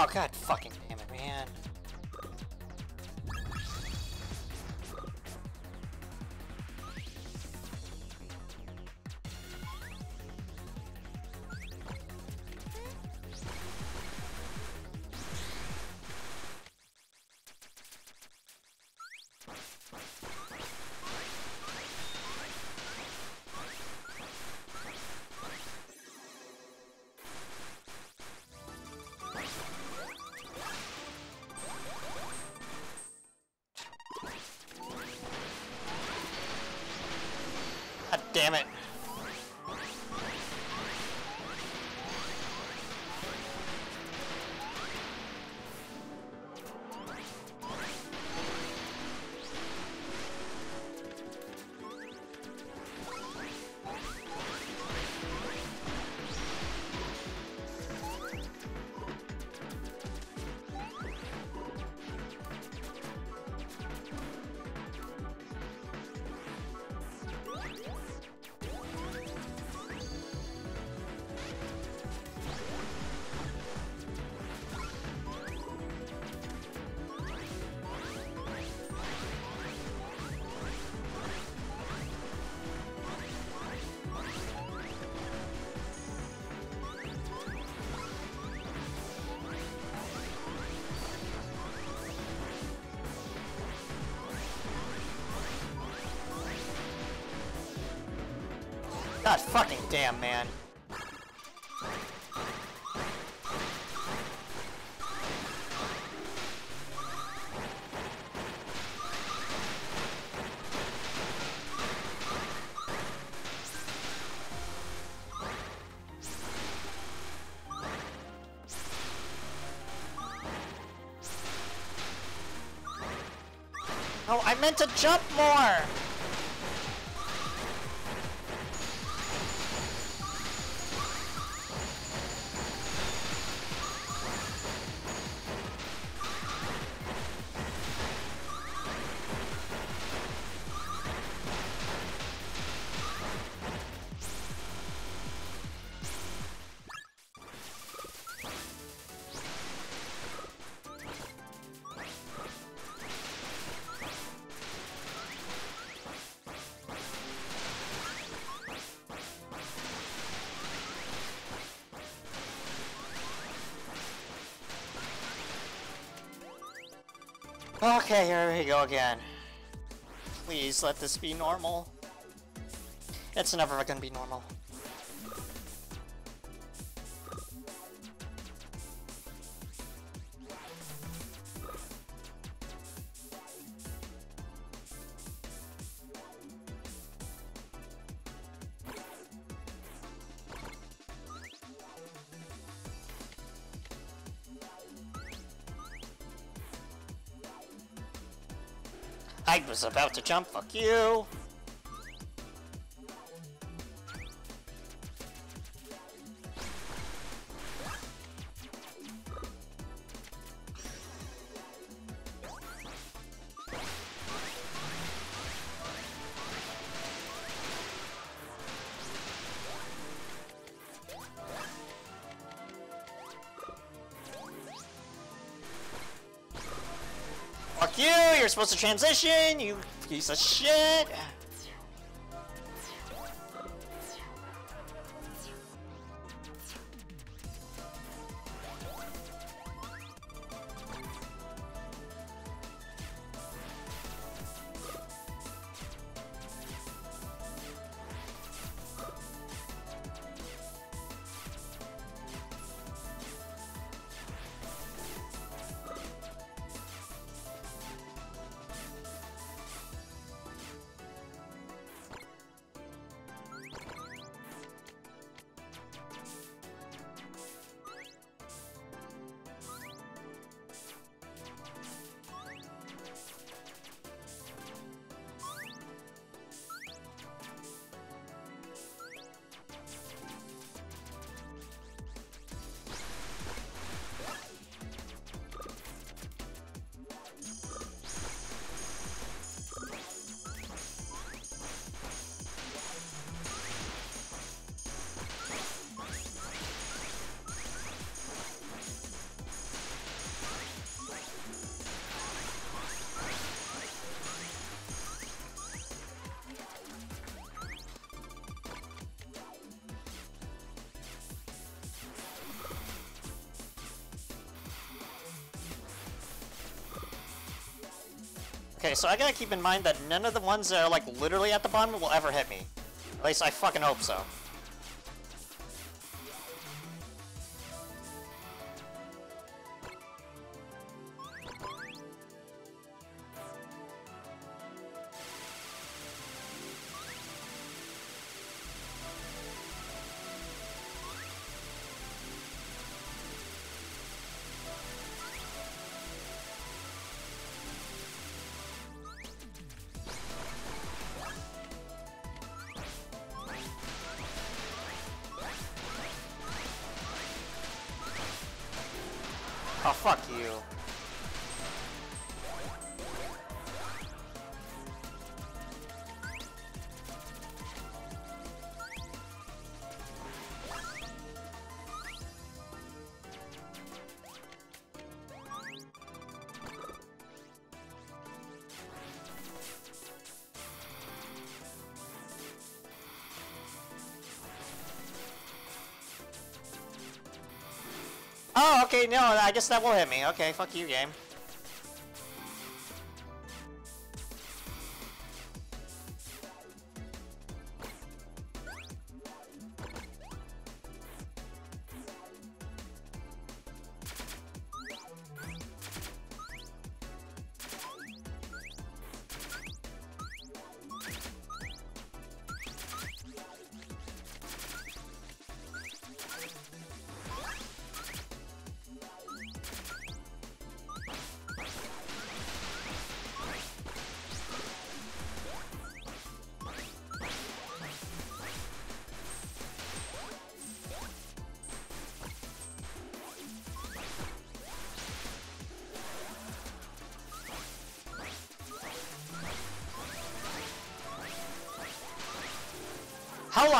Oh god fucking God fucking damn, man. Oh, I meant to jump more! Okay, here we go again. Please let this be normal. It's never gonna be normal. Was about to jump, fuck you! Supposed to transition, you piece of shit! So I gotta keep in mind that none of the ones that are like literally at the bottom will ever hit me. At least I fucking hope so. Oh, okay, no, I guess that will hit me. Okay, fuck you, game.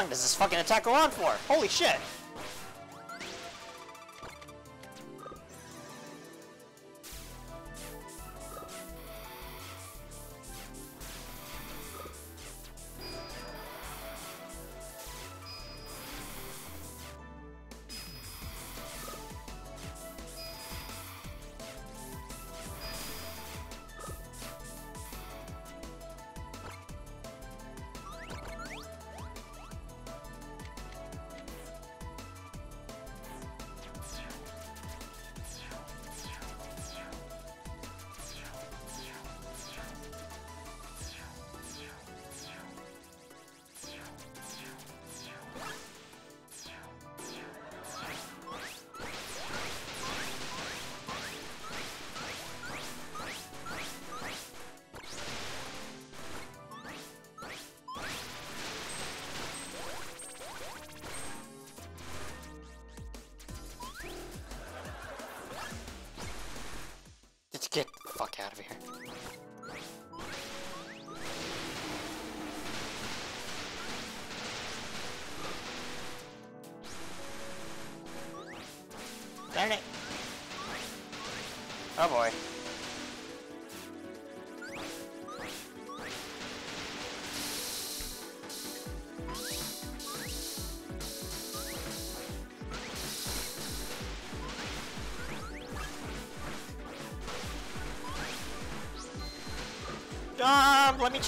Long does this fucking attack go on for? Holy shit!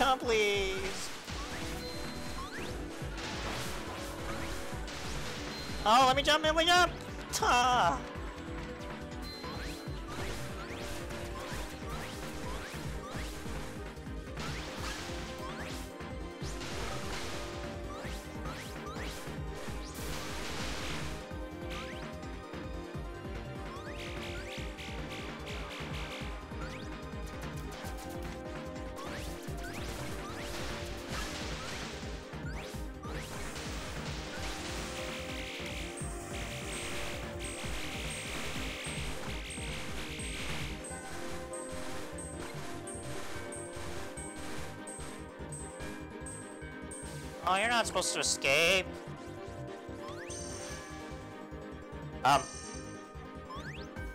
Jump! Please! Oh, let me jump, let me jump! Ta! Not supposed to escape. Um.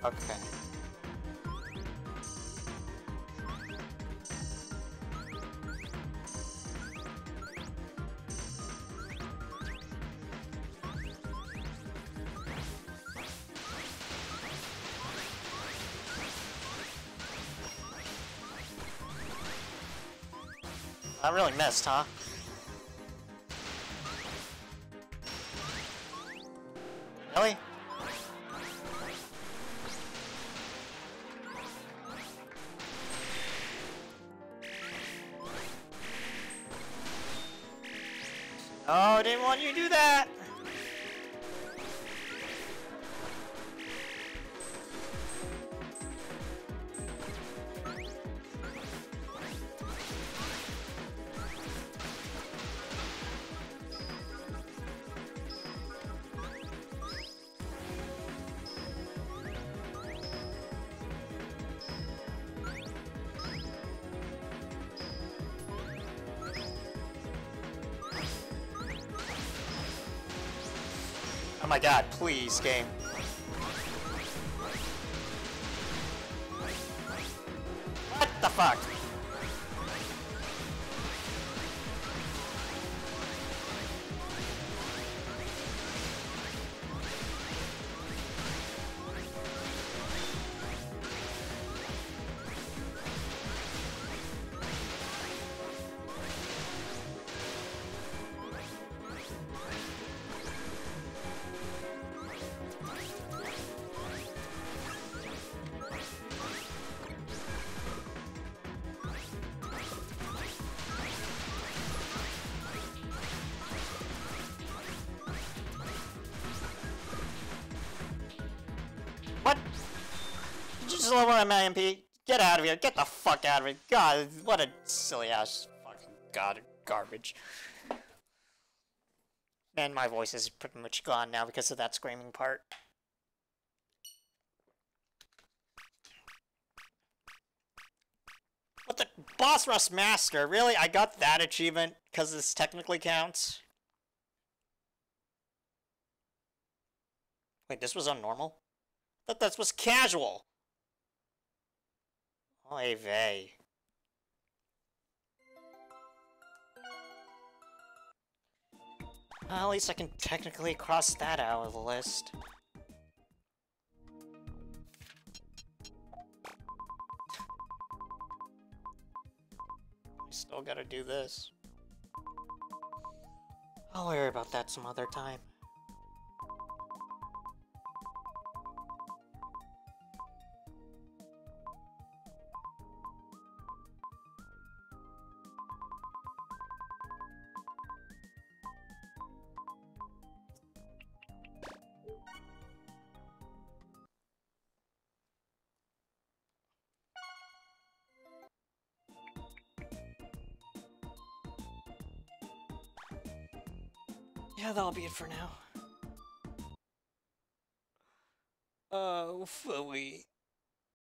Okay. I really missed, huh? God, please, game. You just lower MP? Get out of here. Get the fuck out of here. God, what a silly ass fucking god of garbage. Man, my voice is pretty much gone now because of that screaming part. What the boss rush master? Really? I got that achievement because this technically counts. Wait, this was on normal? thought that was casual. Oy vey. Well, at least I can technically cross that out of the list. I Still gotta do this. I'll worry about that some other time. It for now. Oh, Philly.